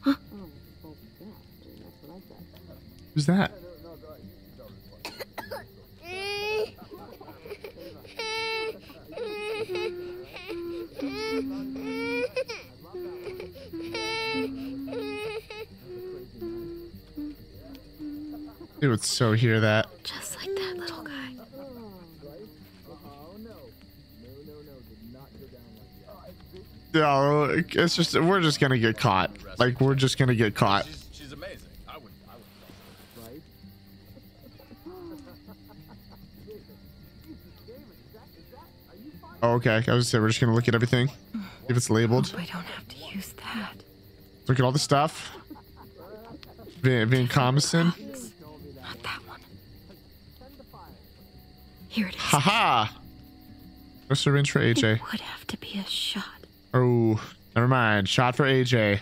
*laughs* Who's that? They would so hear that. Just like that little guy. No, it's just we're just gonna get caught. Like we're just gonna get caught. she's amazing. I would, I would. Oh, okay. I was gonna say we're just gonna look at everything. If it's labeled. Oh, I don't have to use that. Look at all the stuff. Van, Vancomycin. Not that one. Here it is. Haha. No syringe for AJ. It Would have to be a shot. Oh, never mind. Shot for AJ.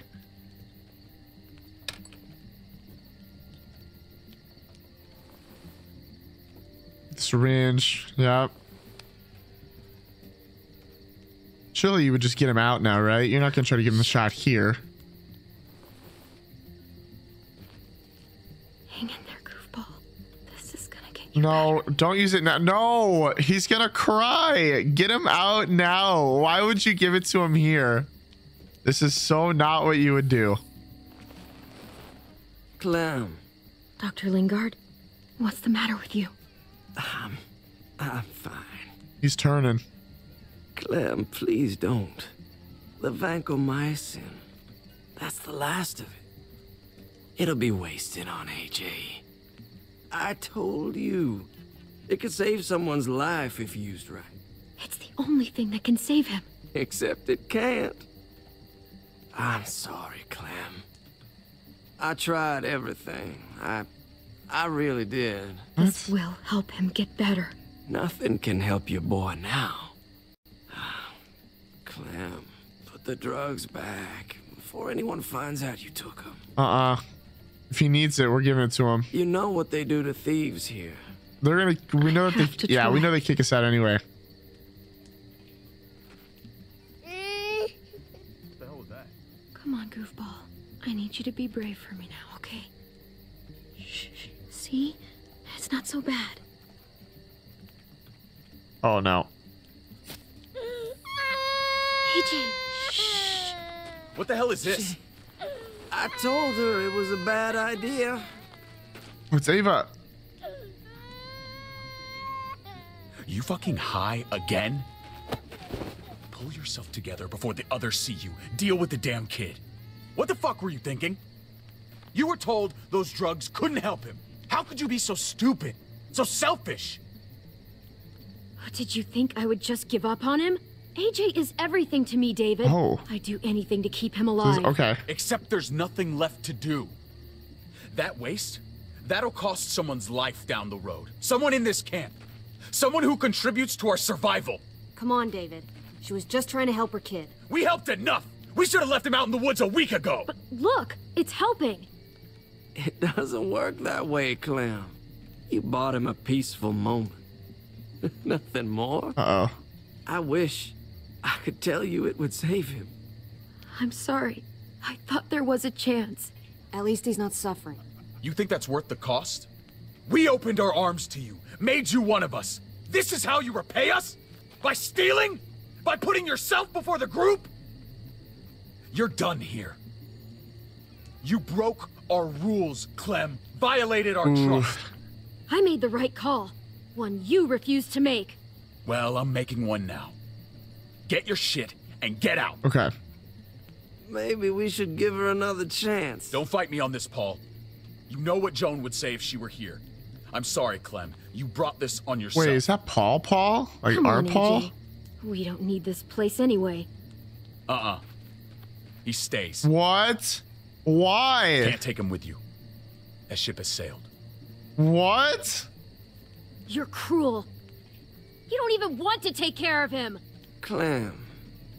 Syringe. Yep. Surely you would just get him out now, right? You're not going to try to give him a shot here. No, don't use it now. No, he's going to cry. Get him out now. Why would you give it to him here? This is so not what you would do. Clem, Dr. Lingard, what's the matter with you? I'm, I'm fine. He's turning. Clem, please don't. The vancomycin, that's the last of it. It'll be wasted on AJ. I told you. It could save someone's life if used right. It's the only thing that can save him. Except it can't. I'm sorry, Clem. I tried everything. I... I really did. This will help him get better. Nothing can help your boy now. *sighs* Clem, put the drugs back before anyone finds out you took them. Uh-uh. If he needs it, we're giving it to him. You know what they do to thieves here. They're gonna. We know that they. to Yeah, we know they kick us out anyway. Come on, goofball. I need you to be brave for me now, okay? Shh. shh. See? It's not so bad. Oh no. AJ. What the hell is this? I told her it was a bad idea. It's Ava. You fucking high again? Pull yourself together before the others see you. Deal with the damn kid. What the fuck were you thinking? You were told those drugs couldn't help him. How could you be so stupid? So selfish? Did you think I would just give up on him? AJ is everything to me, David. Oh. I'd do anything to keep him alive. Okay. Except there's nothing left to do. That waste, that'll cost someone's life down the road. Someone in this camp. Someone who contributes to our survival. Come on, David. She was just trying to help her kid. We helped enough. We should have left him out in the woods a week ago. But look, it's helping. It *laughs* doesn't work that way, Clem. You bought him a peaceful moment. *laughs* Nothing more. Uh-oh. I wish I could tell you it would save him. I'm sorry. I thought there was a chance. At least he's not suffering. You think that's worth the cost? We opened our arms to you, made you one of us. This is how you repay us? By stealing? By putting yourself before the group? You're done here. You broke our rules, Clem. Violated our Ooh. trust. I made the right call. One you refused to make. Well, I'm making one now. Get your shit and get out. Okay. Maybe we should give her another chance. Don't fight me on this, Paul. You know what Joan would say if she were here. I'm sorry, Clem. You brought this on yourself. Wait, is that Paul? Paul? Like Come our on, Paul? AJ. We don't need this place anyway. Uh-uh. He stays. What? Why? Can't take him with you. That ship has sailed. What? You're cruel. You don't even want to take care of him. Clem,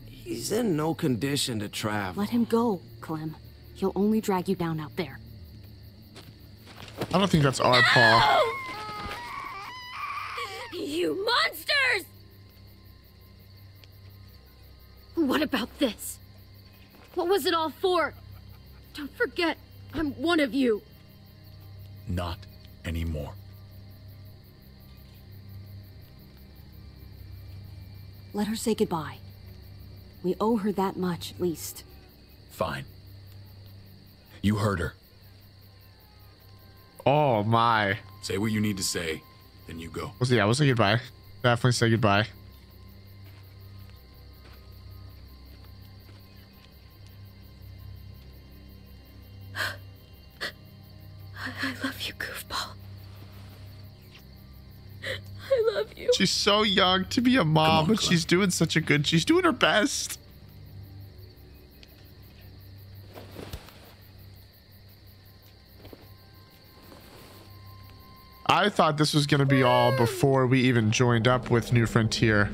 he's in no condition to travel. Let him go, Clem. He'll only drag you down out there. I don't think that's our Paul. You monsters! What about this? What was it all for? Don't forget, I'm one of you. Not anymore. Let her say goodbye. We owe her that much, at least. Fine. You heard her. Oh my. Say what you need to say, then you go. Was yeah, we'll say goodbye. Definitely say goodbye. Love you. She's so young to be a mom, but she's doing such a good. She's doing her best. I thought this was going to be all before we even joined up with New Frontier.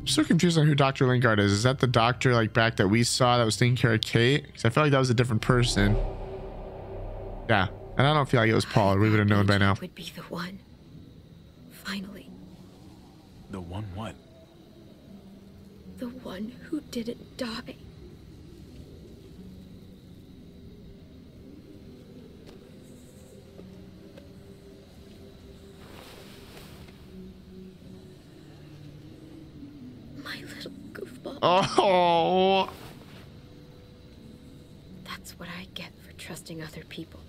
I'm so confused on who Dr. Lingard is. Is that the doctor like back that we saw that was taking care of Kate? Because I felt like that was a different person. Yeah. And I don't feel like it was Paul, or we would have known by now. Would be the one. Finally, The one what? the one who didn't die. My little goofball. Oh. That's what I get for trusting other people.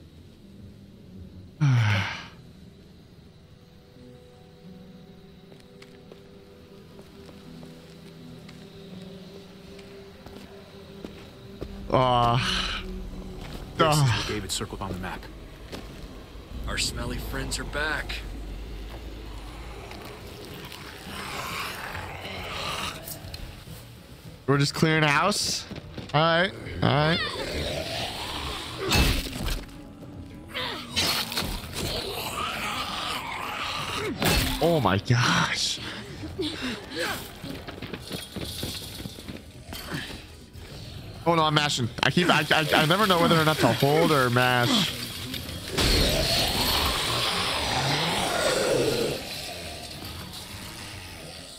Uh, This is what David circled on the map. Our smelly friends are back. we're just clearing a house. All right. All right. Oh my gosh. Oh no, I'm mashing. I keep. I, I, I never know whether or not to hold or mash.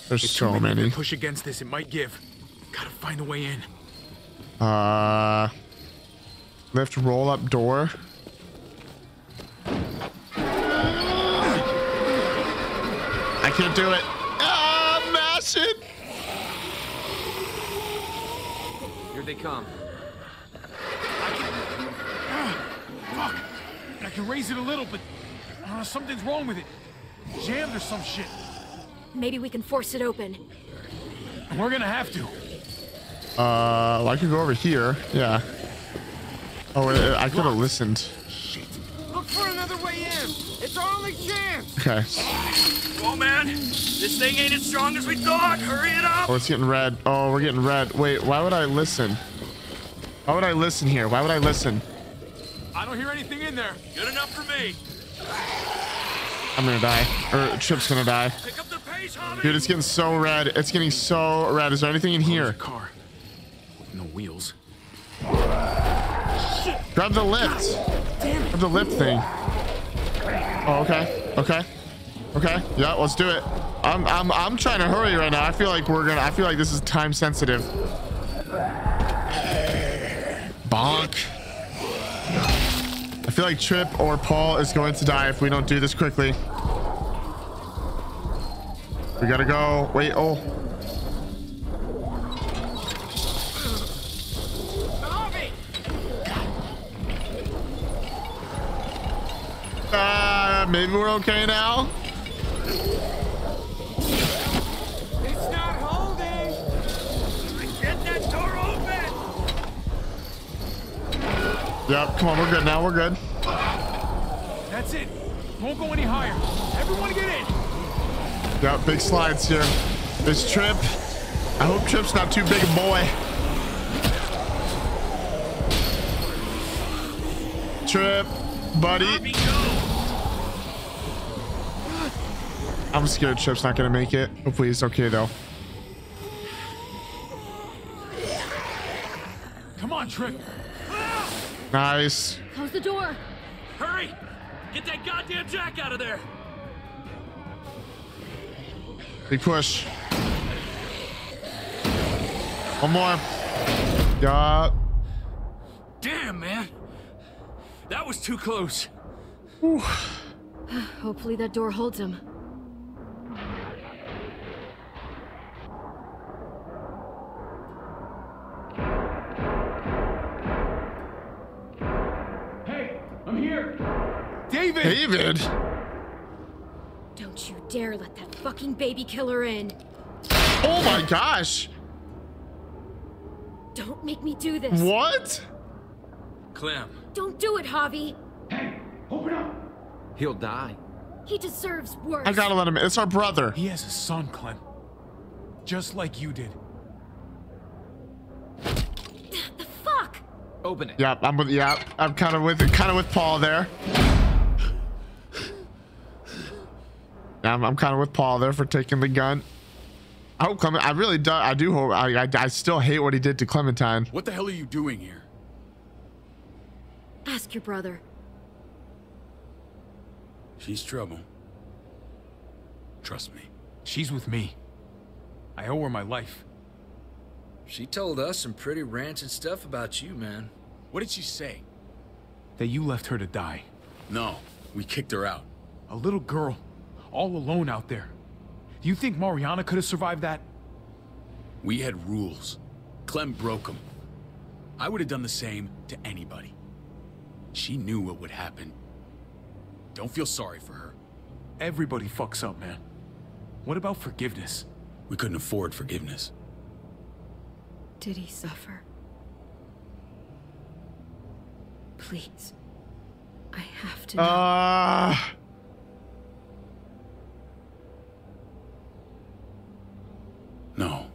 There's If so many. Push against this, it might give. Gotta find a way in. Uh, lift roll up door. Can't do it. Ah, mash it. Here they come. Fuck! I can raise it a little, but uh, something's wrong with it. Jammed or some shit. Maybe we can force it open. We're gonna have to. Uh, well, I could go over here. Yeah. Oh, I, I could have listened. Look for another way in. It's our only chance. Okay. Come on, man. This thing ain't as strong as we thought. Hurry it up. Oh, it's getting red. Oh, we're getting red. Wait, why would I listen? Why would I listen here? Why would I listen? I don't hear anything in there. Good enough for me. I'm gonna die. Or Tripp's gonna die. Dude, it's getting so red. It's getting so red. Is there anything in here? Car. With no wheels. Grab the lift. Grab the lift thing. Oh, okay. Okay. Okay. Yeah, let's do it. I'm, I'm, I'm trying to hurry right now. I feel like we're gonna, I feel like this is time sensitive. Bonk. I feel like Tripp or Paul is going to die if we don't do this quickly. We gotta go. Wait, oh. Ah. maybe we're okay now. Yep, come on, we're good now. We're good. That's it. Won't go any higher. Everyone get in. Yep, big slides here. This Tripp. I hope Tripp's not too big a boy. Tripp, buddy. I'm scared Tripp's not gonna make it. Oh, Hopefully he's okay though. Come on, Tripp. Nice. Close the door. Hurry! Get that goddamn jack out of there! Big push. One more. Yeah. Damn, man. That was too close. *sighs* Hopefully that door holds him. David. David. Don't you dare let that fucking baby killer in. Oh my gosh. Don't make me do this. What? Clem, Don't do it, Javi. Hey, open up. He'll die. He deserves worse. I gotta let him. in. It's our brother. He has a son, Clem. Just like you did. The fuck! Open it. Yep, I'm with. Yeah, I'm kind of with. Kind of with Paul there. Yeah, I'm, I'm kind of with Paul there for taking the gun. I hope Clement. I really do. I do hope. I, I. I still hate what he did to Clementine. What the hell are you doing here? Ask your brother. She's trouble. Trust me. She's with me. I owe her my life. She told us some pretty rancid stuff about you, man. What did she say? That you left her to die. No, we kicked her out. A little girl, all alone out there. Do you think Mariana could have survived that? We had rules. Clem broke them. I would have done the same to anybody. She knew what would happen. Don't feel sorry for her. Everybody fucks up, man. What about forgiveness? We couldn't afford forgiveness. Did he suffer? Please. I have to know. Uh. No.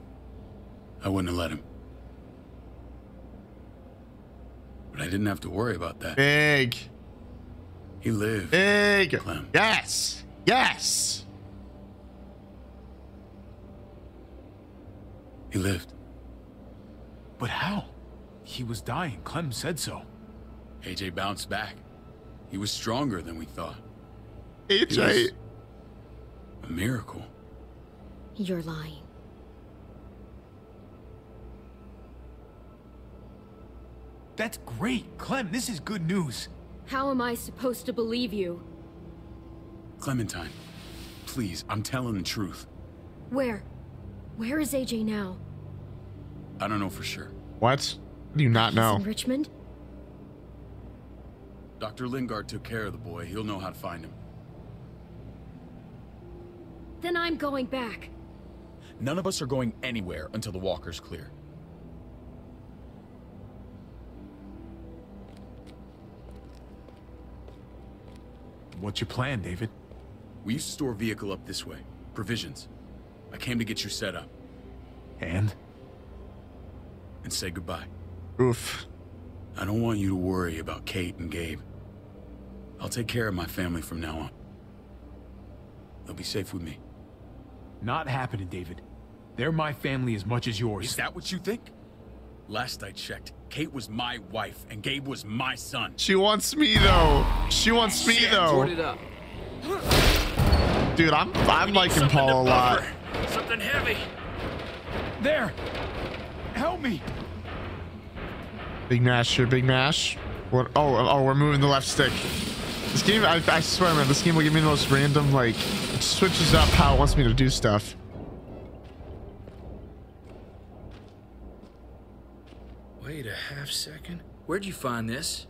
I wouldn't have let him. But I didn't have to worry about that. Big. He lived. Big. Clem. Yes. Yes. He lived. But how? He was dying. Clem said so. AJ bounced back. He was stronger than we thought. AJ. A miracle. You're lying. That's great. Clem, this is good news. How am I supposed to believe you? Clementine, please, I'm telling the truth. Where? Where is AJ now? I don't know for sure. What? Do you not He's know? in Richmond? Dr. Lingard took care of the boy. He'll know how to find him. Then I'm going back. None of us are going anywhere until the walker's clear. What's your plan, David? We used to store a vehicle up this way. Provisions. I came to get you set up. And? And say goodbye. Oof. I don't want you to worry about Kate and Gabe. I'll take care of my family from now on. They'll be safe with me. Not happening, David. They're my family as much as yours. Is that what you think? Last I checked, Kate was my wife and Gabe was my son. She wants me though. She wants me though. Sort it up. Dude, I'm I'm liking Paul a lot. Something heavy. There! Help me! Big Nash here, Big Nash. What? Oh, oh, we're moving the left stick. This game, I, I swear, man, this game will give me the most random, like, it switches up how it wants me to do stuff. Wait a half second. Where'd you find this?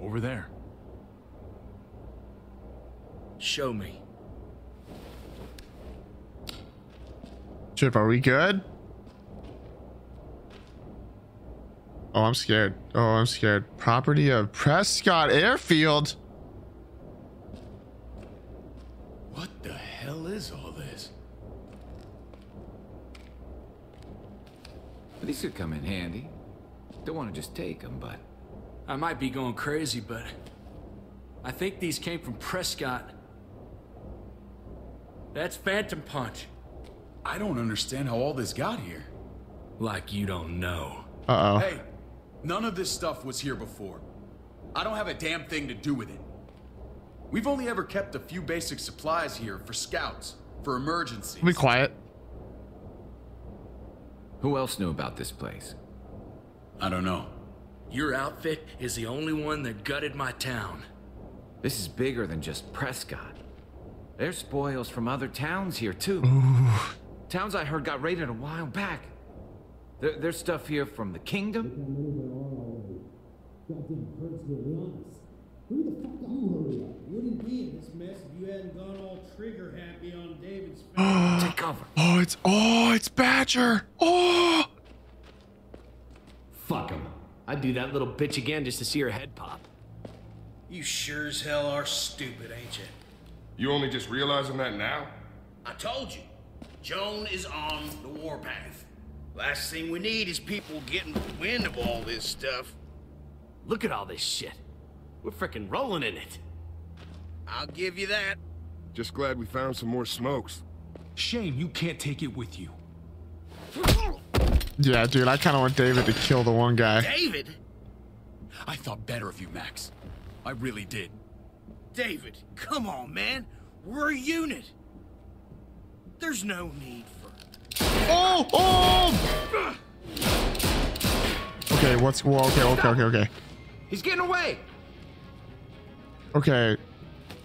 Over there. Show me. Chip, are we good? Oh, I'm scared. Oh, I'm scared. Property of Prescott Airfield. What the hell is all this? These could come in handy. Don't want to just take them, but... I might be going crazy, but... I think these came from Prescott. That's Phantom Punch. I don't understand how all this got here. Like you don't know. Uh-oh. Hey, none of this stuff was here before. I don't have a damn thing to do with it. We've only ever kept a few basic supplies here for scouts, for emergencies. Be quiet. Who else knew about this place? I don't know. Your outfit is the only one that gutted my town. This is bigger than just Prescott. There's spoils from other towns here, too. Towns I heard got raided a while back. There, there's stuff here from the kingdom. Who the fuck are you? Wouldn't be in this *gasps* mess if you hadn't gone all trigger happy on David's face. Take cover. Oh, it's oh, it's Badger. Oh, Fuck him. I'd do that little bitch again just to see her head pop. You sure as hell are stupid, ain't you? You only just realizing that now? I told you. Joan is on the warpath. Last thing we need is people getting wind of all this stuff. Look at all this shit. We're frickin' rolling in it. I'll give you that. Just glad we found some more smokes. Shame you can't take it with you. *laughs* yeah, dude. I kind of want David to kill the one guy. David? I thought better of you, Max. I really did. David, come on, man. We're a unit. There's no need for. Oh! Oh! Okay, what's well? Okay, okay, okay, okay. He's getting away. Okay.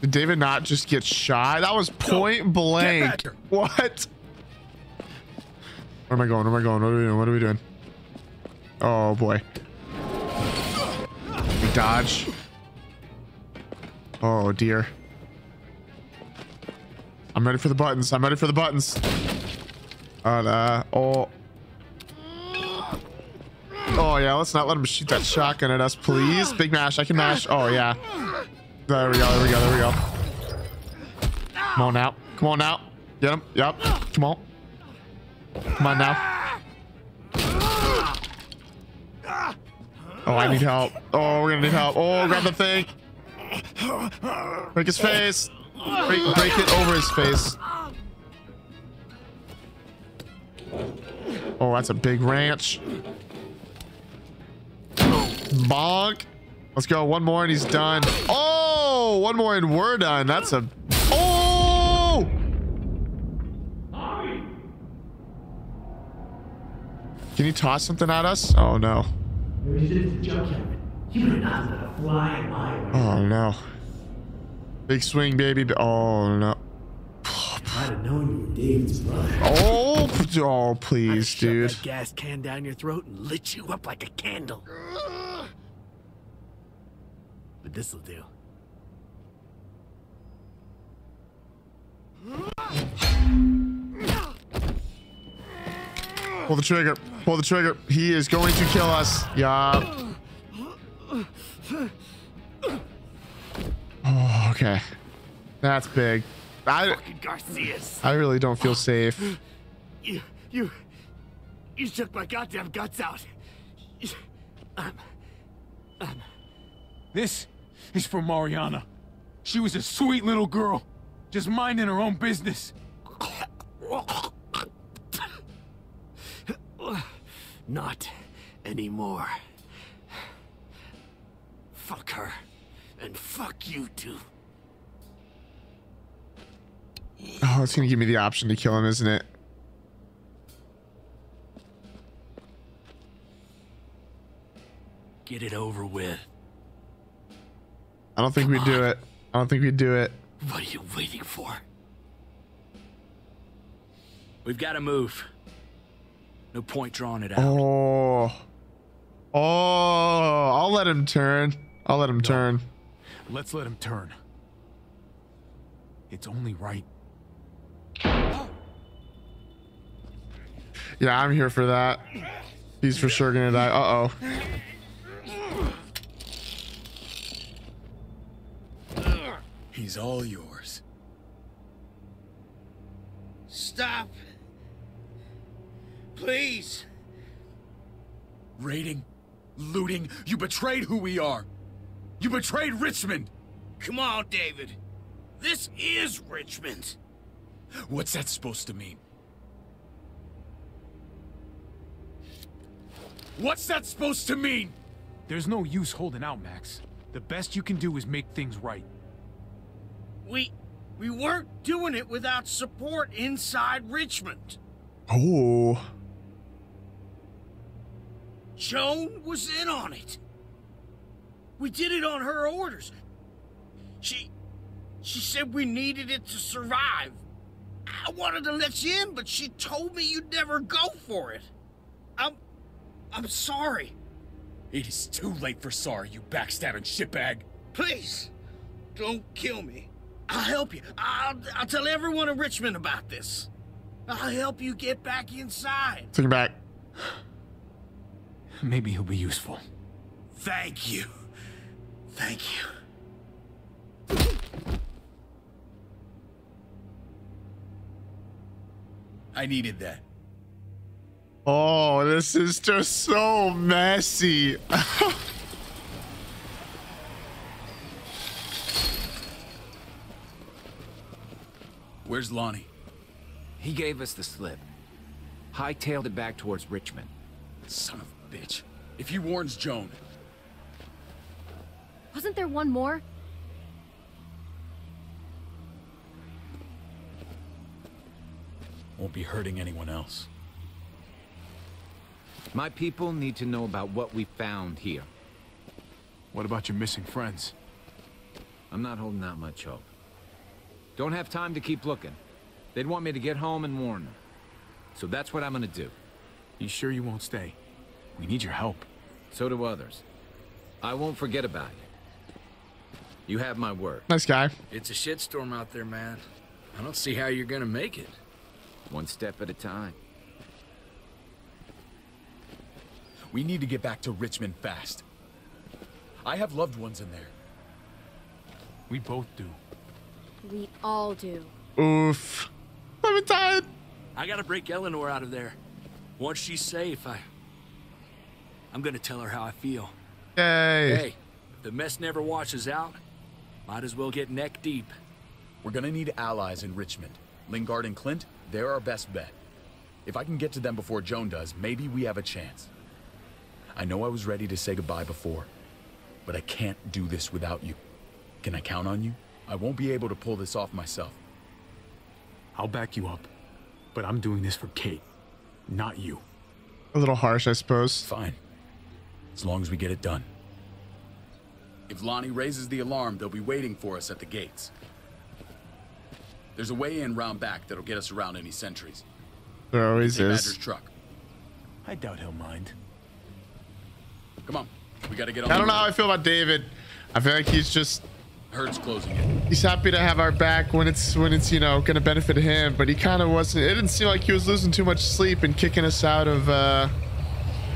Did David not just get shot? That was point blank. What? Where am I going? Where am I going? What are we doing? What are we doing? Oh boy. We dodge. Oh dear. I'm ready for the buttons. I'm ready for the buttons. Uh, oh. Oh yeah, let's not let him shoot that shotgun at us, please. Big mash. I can mash. Oh yeah. There we go. There we go. There we go. Come on now. Come on now. Get him. Yep. Come on. Come on now. Oh, I need help. Oh, we're gonna need help. Oh, grab the thing. Break his face. Break, break it over his face. Oh, that's a big ranch. Bonk. Let's go. One more and he's done. Oh, one more and we're done. That's a. Oh! Can you toss something at us? Oh no. You would not let a fly in my way. Oh no. Big swing, baby. Oh no. I'd have known you were David's brother. Oh, oh, please, dude. that gas can down your throat and lit you up like a candle. But this'll do. Pull the trigger. Pull the trigger. He is going to kill us. Yeah. Oh, okay. That's big. I, Garcias. I really don't feel safe. You, you, you took my goddamn guts out. Um, um, This is for Mariana. She was a sweet little girl, just minding her own business. *laughs* not anymore. Fuck her, and fuck you too. Oh, it's gonna give me the option to kill him, isn't it? Get it over with. I don't think we'd do it. I don't think we'd do it. What are you waiting for? We've got to move. No point drawing it out. Oh. Oh, I'll let him turn. I'll let him turn. Let's let him turn. It's only right. *gasps* Yeah, I'm here for that. He's for sure gonna die. Uh-oh. He's all yours. Stop. Please. Raiding, looting, you betrayed who we are. You betrayed Richmond. Come on, David. This is Richmond. What's that supposed to mean? What's that supposed to mean? There's no use holding out, Max. The best you can do is make things right. We we weren't doing it without support inside Richmond. Oh. Joan was in on it. We did it on her orders. She she said we needed it to survive. I wanted to let you in, but she told me you'd never go for it. I'm I'm sorry. It is too late for sorry, you backstabbing shitbag. Please, don't kill me. I'll help you. I'll, I'll tell everyone in Richmond about this. I'll help you get back inside. Take him back. Maybe he'll be useful. Thank you. Thank you. I needed that. Oh, this is just so messy. *laughs* Where's Lonnie? He gave us the slip. Hightailed it back towards Richmond. Son of a bitch. If he warns Joan, Wasn't there one more? won't be hurting anyone else. My people need to know about what we found here. What about your missing friends? I'm not holding out much hope. Don't have time to keep looking. They'd want me to get home and warn them. So that's what I'm gonna do. You sure you won't stay? We need your help. So do others. I won't forget about you. You have my word. Nice guy. It's a shitstorm out there, man. I don't see how you're gonna make it. One step at a time. We need to get back to Richmond fast. I have loved ones in there. We both do. We all do. Oof. Clementine. I gotta break Eleanor out of there. Once she's safe, I... I'm gonna tell her how I feel. Yay. Hey, the mess never washes out, might as well get neck deep. We're gonna need allies in Richmond. Lingard and Clint, they're our best bet. If I can get to them before Joan does, maybe we have a chance. I know I was ready to say goodbye before, but I can't do this without you. Can I count on you? I won't be able to pull this off myself. I'll back you up. But I'm doing this for Kate, not you. A little harsh, I suppose. Fine. As long as we get it done. If Lonnie raises the alarm, they'll be waiting for us at the gates. There's a way in round back that'll get us around any sentries. There always Take is. Badger's truck. I doubt he'll mind. Come on. We gotta get on I don't the know how I feel about David. I feel like he's just Herd's closing it. he's happy to have our back when it's when it's you know gonna benefit him, but he kind of wasn't. It didn't seem like he was losing too much sleep and kicking us out of uh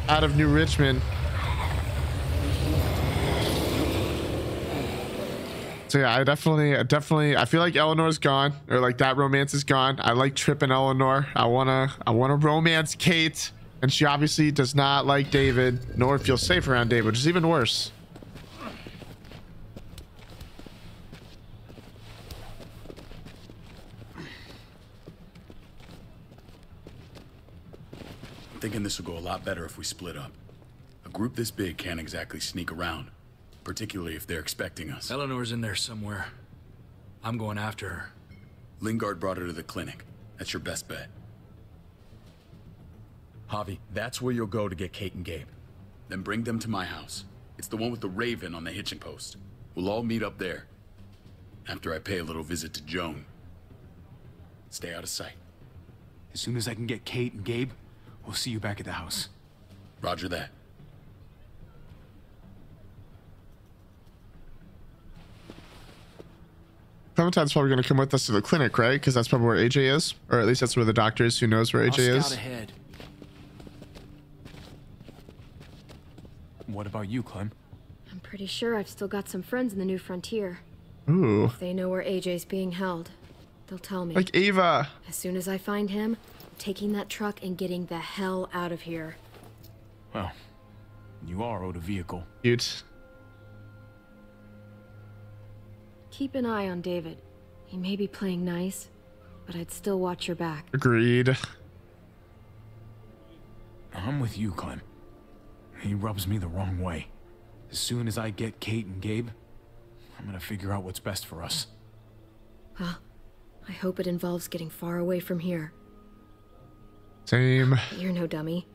out of New Richmond. So yeah, I definitely, definitely, I feel like Eleanor's gone, or like that romance is gone. I like Tripp and Eleanor. I wanna, I wanna romance Kate, and she obviously does not like David, nor feel safe around David, which is even worse. I'm thinking this will go a lot better if we split up. A group this big can't exactly sneak around, particularly if they're expecting us. Eleanor's in there somewhere. I'm going after her. Lingard brought her to the clinic. That's your best bet. Javi, that's where you'll go to get Kate and Gabe. Then bring them to my house. It's the one with the raven on the hitching post. We'll all meet up there. After I pay a little visit to Joan. Stay out of sight. As soon as I can get Kate and Gabe, we'll see you back at the house. Roger that. Clementine's probably going to come with us to the clinic, right? Because that's probably where AJ is. Or at least that's where the doctor is who knows where AJ I'll is. scout ahead. What about you, Clem? I'm pretty sure I've still got some friends in the New Frontier. Ooh. If they know where AJ's being held, they'll tell me. Like Ava. As soon as I find him, I'm taking that truck and getting the hell out of here. Well, you are owed a vehicle. Cute. Keep an eye on David. He may be playing nice, but I'd still watch your back. Agreed. I'm with you, Clem. He rubs me the wrong way. As soon as I get Kate and Gabe, I'm gonna figure out what's best for us. Well, I hope it involves getting far away from here. Same. You're no dummy.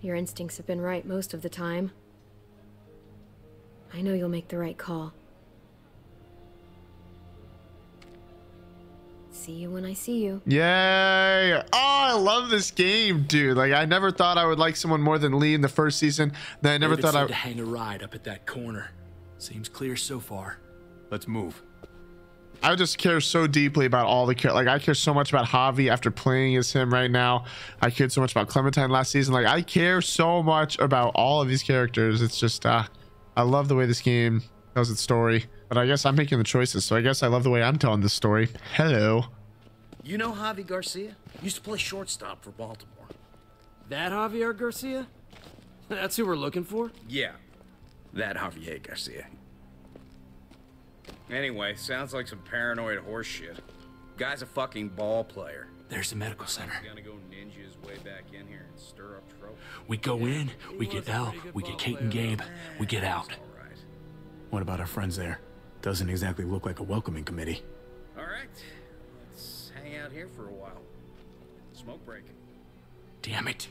Your instincts have been right most of the time. I know you'll make the right call. See you when I see you. Yay! Oh, I love this game, dude. Like, I never thought I would like someone more than Lee in the first season. Then I never David thought I would hang a ride up at that corner. Seems clear so far. Let's move. I just care so deeply about all the care. Like, I care so much about Javi after playing as him right now. I cared so much about Clementine last season. Like, I care so much about all of these characters. It's just, uh, I love the way this game tells its story. But I guess I'm making the choices, so I guess I love the way I'm telling this story. Hello. You know Javi Garcia? Used to play shortstop for Baltimore. That Javier Garcia? *laughs* That's who we're looking for? Yeah, that Javier Garcia. Anyway, sounds like some paranoid horseshit. Guy's a fucking ball player. There's the medical center. Gonna go ninja his way back in here and stir up trouble. We go in, we get Elle, we get Kate and Gabe, we get out. What about our friends there? Doesn't exactly look like a welcoming committee. All right, let's hang out here for a while. Smoke break. Damn it.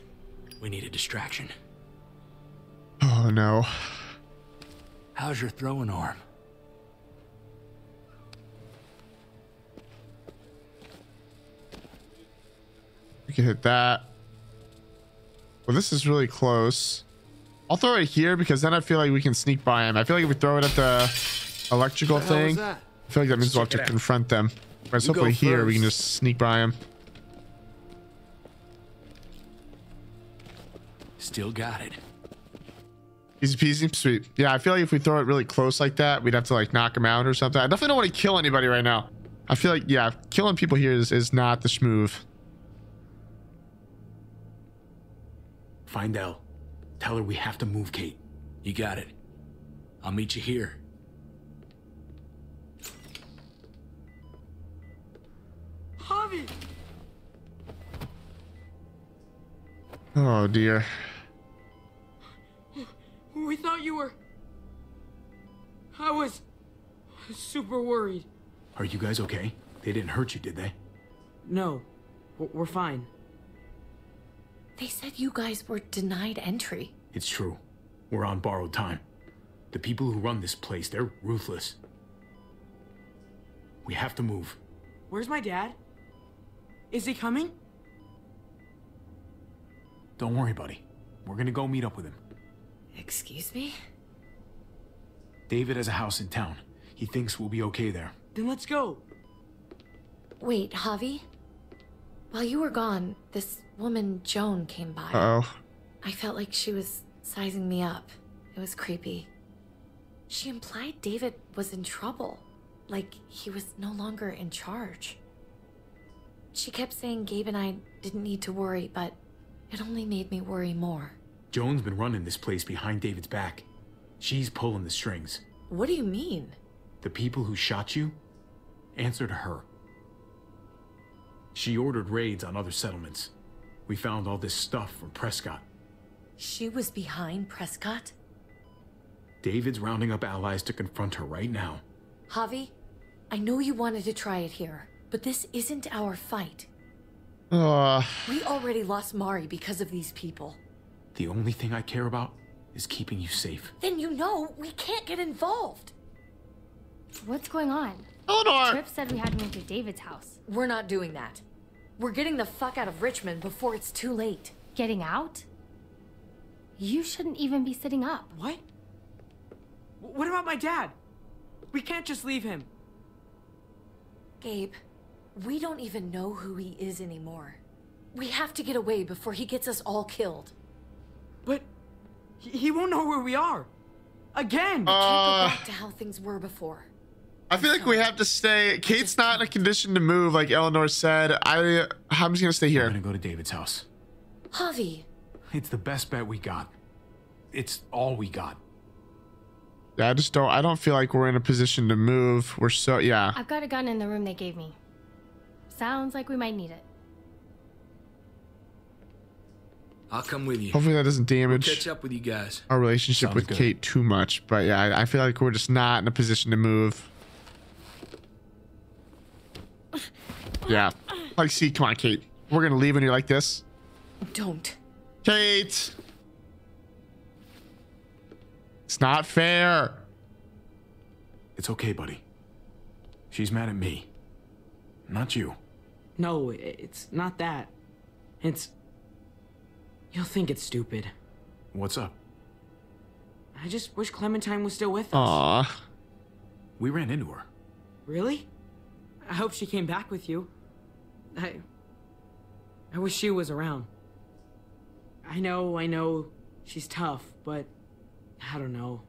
We need a distraction. Oh, no. How's your throwing arm? We can hit that. Well, this is really close. I'll throw it here because then I feel like we can sneak by him. I feel like if we throw it at the electrical The hell was thing. I feel like that means we'll have to confront them. Whereas You hopefully here we can just sneak by him. Still got it. Easy peasy, sweet. Yeah, I feel like if we throw it really close like that, we'd have to like knock him out or something. I definitely don't want to kill anybody right now. I feel like, yeah, killing people here is, is not the schmoove. Find Elle. Tell her we have to move Kate. You got it. I'll meet you here. Javi! Oh dear. We thought you were. I was super worried. Are you guys okay? They didn't hurt you, did they? No, we're fine. They said you guys were denied entry. It's true. We're on borrowed time. The people who run this place, they're ruthless. We have to move. Where's my dad? Is he coming? Don't worry, buddy. We're gonna go meet up with him. Excuse me? David has a house in town. He thinks we'll be okay there. Then let's go. Wait, Javi? While you were gone, this woman, Joan, came by. Uh oh. I felt like she was sizing me up. It was creepy. She implied David was in trouble, like he was no longer in charge. She kept saying Gabe and I didn't need to worry, but it only made me worry more. Joan's been running this place behind David's back. She's pulling the strings. What do you mean? The people who shot you answer to her. She ordered raids on other settlements. We found all this stuff from Prescott. She was behind Prescott? David's rounding up allies to confront her right now. Javi, I know you wanted to try it here, but this isn't our fight. Uh, We already lost Mari because of these people. The only thing I care about is keeping you safe. Then you know we can't get involved. What's going on? Eleanor! Tripp said we had to move to David's house. We're not doing that. We're getting the fuck out of Richmond before it's too late. Getting out? You shouldn't even be sitting up. What? What about my dad? We can't just leave him. Gabe, we don't even know who he is anymore. We have to get away before he gets us all killed. But he, he won't know where we are. Again. We Uh, can't go back to how things were before. I feel like we have to stay. Kate's not in a condition to move, like Eleanor said. I, I'm just gonna stay here. I'm gonna go to David's house. Javi, It's the best bet we got. It's all we got. Yeah, I just don't. I don't feel like we're in a position to move. We're so yeah. I've got a gun in the room they gave me. Sounds like we might need it. I'll come with you. Hopefully that doesn't We'll damage catch up with you guys. our relationship Sounds with good. Kate too much. But yeah, I, I feel like we're just not in a position to move. *sighs* Yeah. Like, see, come on, Kate. We're gonna leave when you're like this. don't. Kate. It's not fair. It's okay, buddy. She's mad at me. Not you. No, it's not that. It's. You'll think it's stupid. What's up? I just wish Clementine was still with us. Aw. We ran into her. Really? I hope she came back with you. I. I wish she was around. I know, I know, she's tough, but I don't know.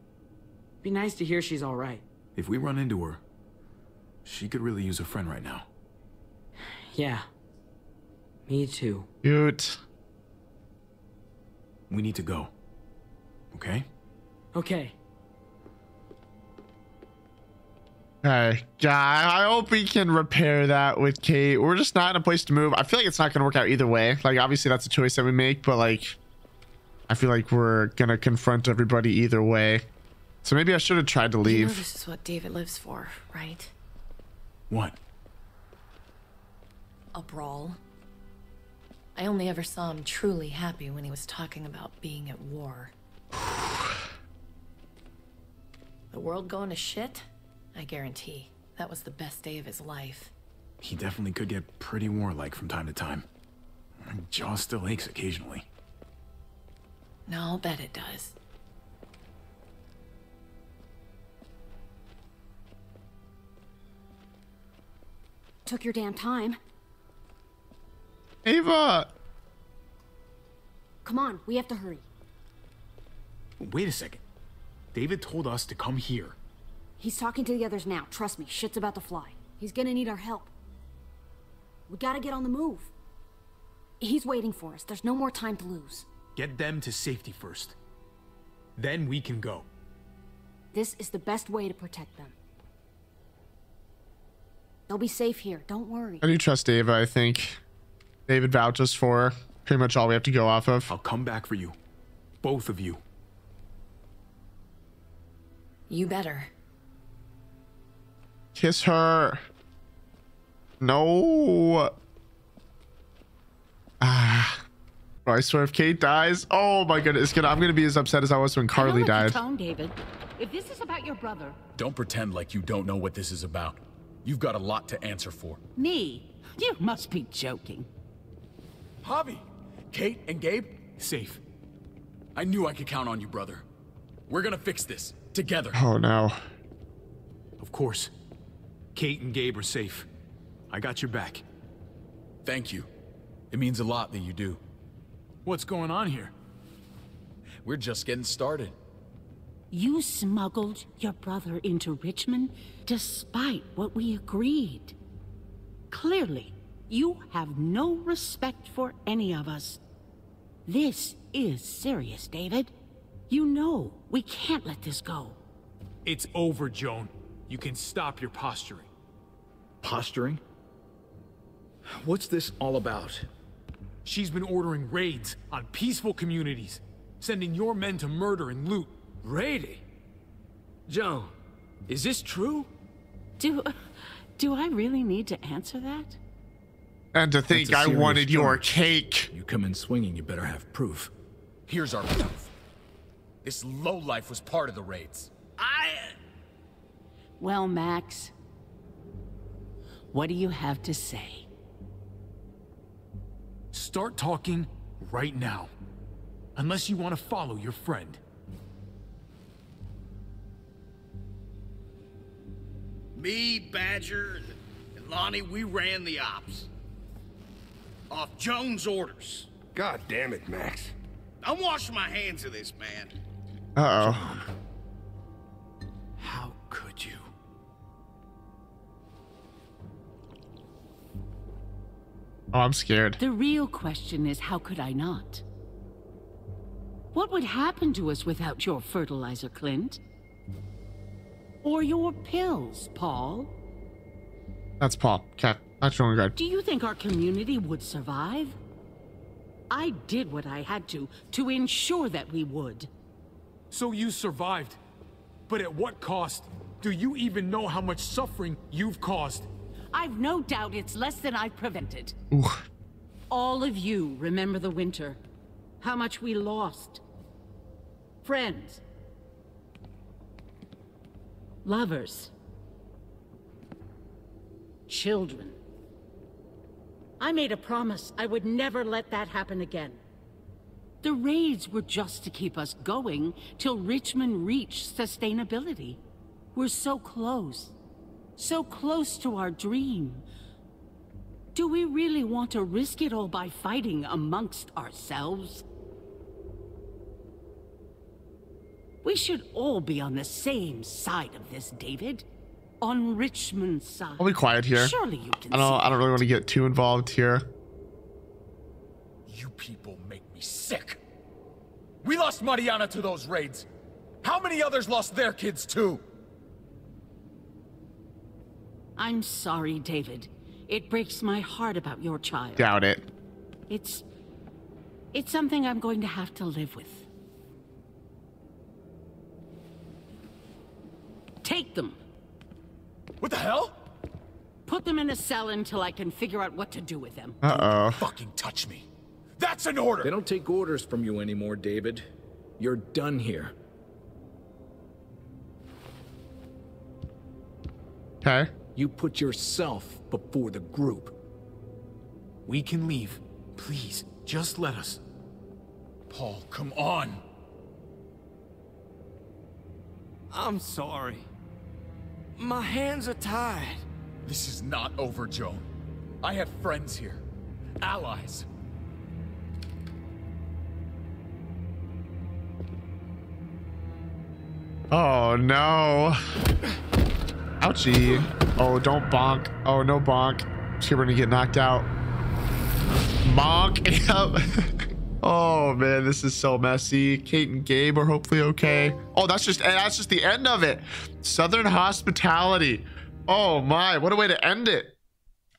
Be nice to hear she's alright. If we run into her, she could really use a friend right now. Yeah. Me too. Cute. We need to go. Okay? Okay. Hey, yeah, I I hope we can repair that with Kate. We're just not in a place to move. I feel like it's not going to work out either way. Like, obviously, that's a choice that we make, but like, I feel like we're going to confront everybody either way. So maybe I should have tried to You know leave. this is what David lives for, right? What? A brawl. I only ever saw him truly happy when he was talking about being at war. *sighs* the world going to shit? I guarantee. That was the best day of his life. He definitely could get pretty warlike from time to time. My jaw still aches occasionally. No, I'll bet it does. Took your damn time. Ava! Come on, we have to hurry. Wait a second. David told us to come here. He's talking to the others now. Trust me, shit's about to fly. He's gonna need our help. We gotta get on the move. He's waiting for us. There's no more time to lose. Get them to safety first. Then we can go. This is the best way to protect them. They'll be safe here. Don't worry. I do trust Ava, I think. David vouches for pretty much all we have to go off of. I'll come back for you. Both of you. You better. Kiss her. No. Ah. Bro, I swear if Kate dies, oh my goodness, gonna, I'm gonna be as upset as I was when Carly died. Tone, David. If this is about your brother, Don't pretend like you don't know what this is about. You've got a lot to answer for. me, you must be joking. Javi, Kate and Gabe, safe. I knew I could count on you, brother. We're gonna fix this together. Oh no. Of course. Kate and Gabe are safe. I got your back. Thank you. It means a lot that you do. What's going on here? We're just getting started. You smuggled your brother into Richmond despite what we agreed. Clearly, you have no respect for any of us. This is serious, David. You know we can't let this go. It's over, Joan. You can stop your posturing. Posturing? What's this all about? She's been ordering raids on peaceful communities, sending your men to murder and loot. Raiding? Joan, is this true? Do do I really need to answer that? And to think I a I serious wanted your cake. You come in swinging, you better have proof. Here's our proof. This lowlife was part of the raids. I... Well, Max, what do you have to say? Start talking right now. Unless you want to follow your friend. Me, Badger, and Lonnie, we ran the ops. Off Joan's orders. God damn it, Max. I'm washing my hands of this, man. Uh-oh. How could you? Oh, I'm scared. The real question is how could I not? What would happen to us without your fertilizer, Clint? Or your pills, Paul? That's Paul. Cat. That's your own guard. Do you think our community would survive? I did what I had to, to ensure that we would. So you survived. But at what cost? Do you even know how much suffering you've caused? I've no doubt it's less than I've prevented. Ooh. All of you remember the winter. How much we lost. Friends. Lovers. Children. I made a promise I would never let that happen again. The raids were just to keep us going till Richmond reached sustainability. We're so close. So close to our dream. Do we really want to risk it all by fighting amongst ourselves? We should all be on the same side of this, David. On Richmond's side. I'll be quiet here. Surely you can I don't. see I don't really want to get too involved here. You people make me sick. We lost Mariana to those raids. How many others lost their kids too? I'm sorry, David. It breaks my heart about your child. Doubt it. It's... It's something I'm going to have to live with. Take them. What the hell? Put them in a cell until I can figure out what to do with them. Uh-oh. Fucking touch me. That's an order. They don't take orders from you anymore, David. You're done here. Okay. You put yourself before the group. We can leave. Please, just let us. Paul, come on. I'm sorry. My hands are tied. This is not over, Joan. I have friends here. Allies. Oh no. Ouchie. Oh, don't bonk. Oh, no bonk. She's gonna get knocked out. Bonk. *laughs* Yep. Oh man, this is so messy. Kate and Gabe are hopefully okay. Oh, that's just eh, that's just the end of it. Southern hospitality. Oh my, what a way to end it.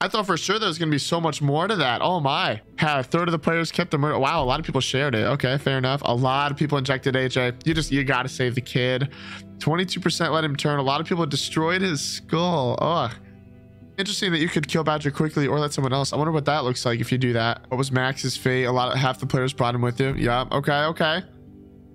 I thought for sure there was gonna be so much more to that. Oh my. A third of the players kept the murder. Wow, a lot of people shared it. Okay, fair enough. A lot of people injected AJ. You just you gotta save the kid. 22% let him turn. A lot of people destroyed his skull. Ugh. Interesting that you could kill Badger quickly or let someone else. I wonder what that looks like if you do that. What was Max's fate? A lot of half the players brought him with you. Yeah. Okay. Okay.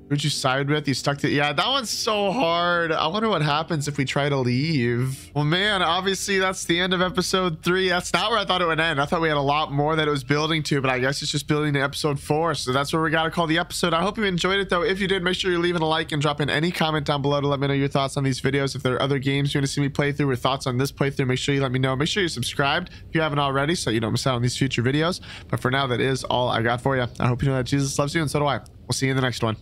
Who'd you side with? You stuck to yeah, that one's so hard. I wonder what happens if we try to leave. Well, man, obviously that's the end of episode three. That's not where I thought it would end. I thought we had a lot more that it was building to, but I guess it's just building to episode four. So that's where we gotta call the episode. I hope you enjoyed it though. If you did, make sure you're leaving a like and drop in any comment down below to let me know your thoughts on these videos. If there are other games you want to see me play through or thoughts on this playthrough, make sure you let me know. Make sure you're subscribed if you haven't already so you don't miss out on these future videos. But for now, that is all I got for you. I hope you know that Jesus loves you and so do I. We'll see you in the next one.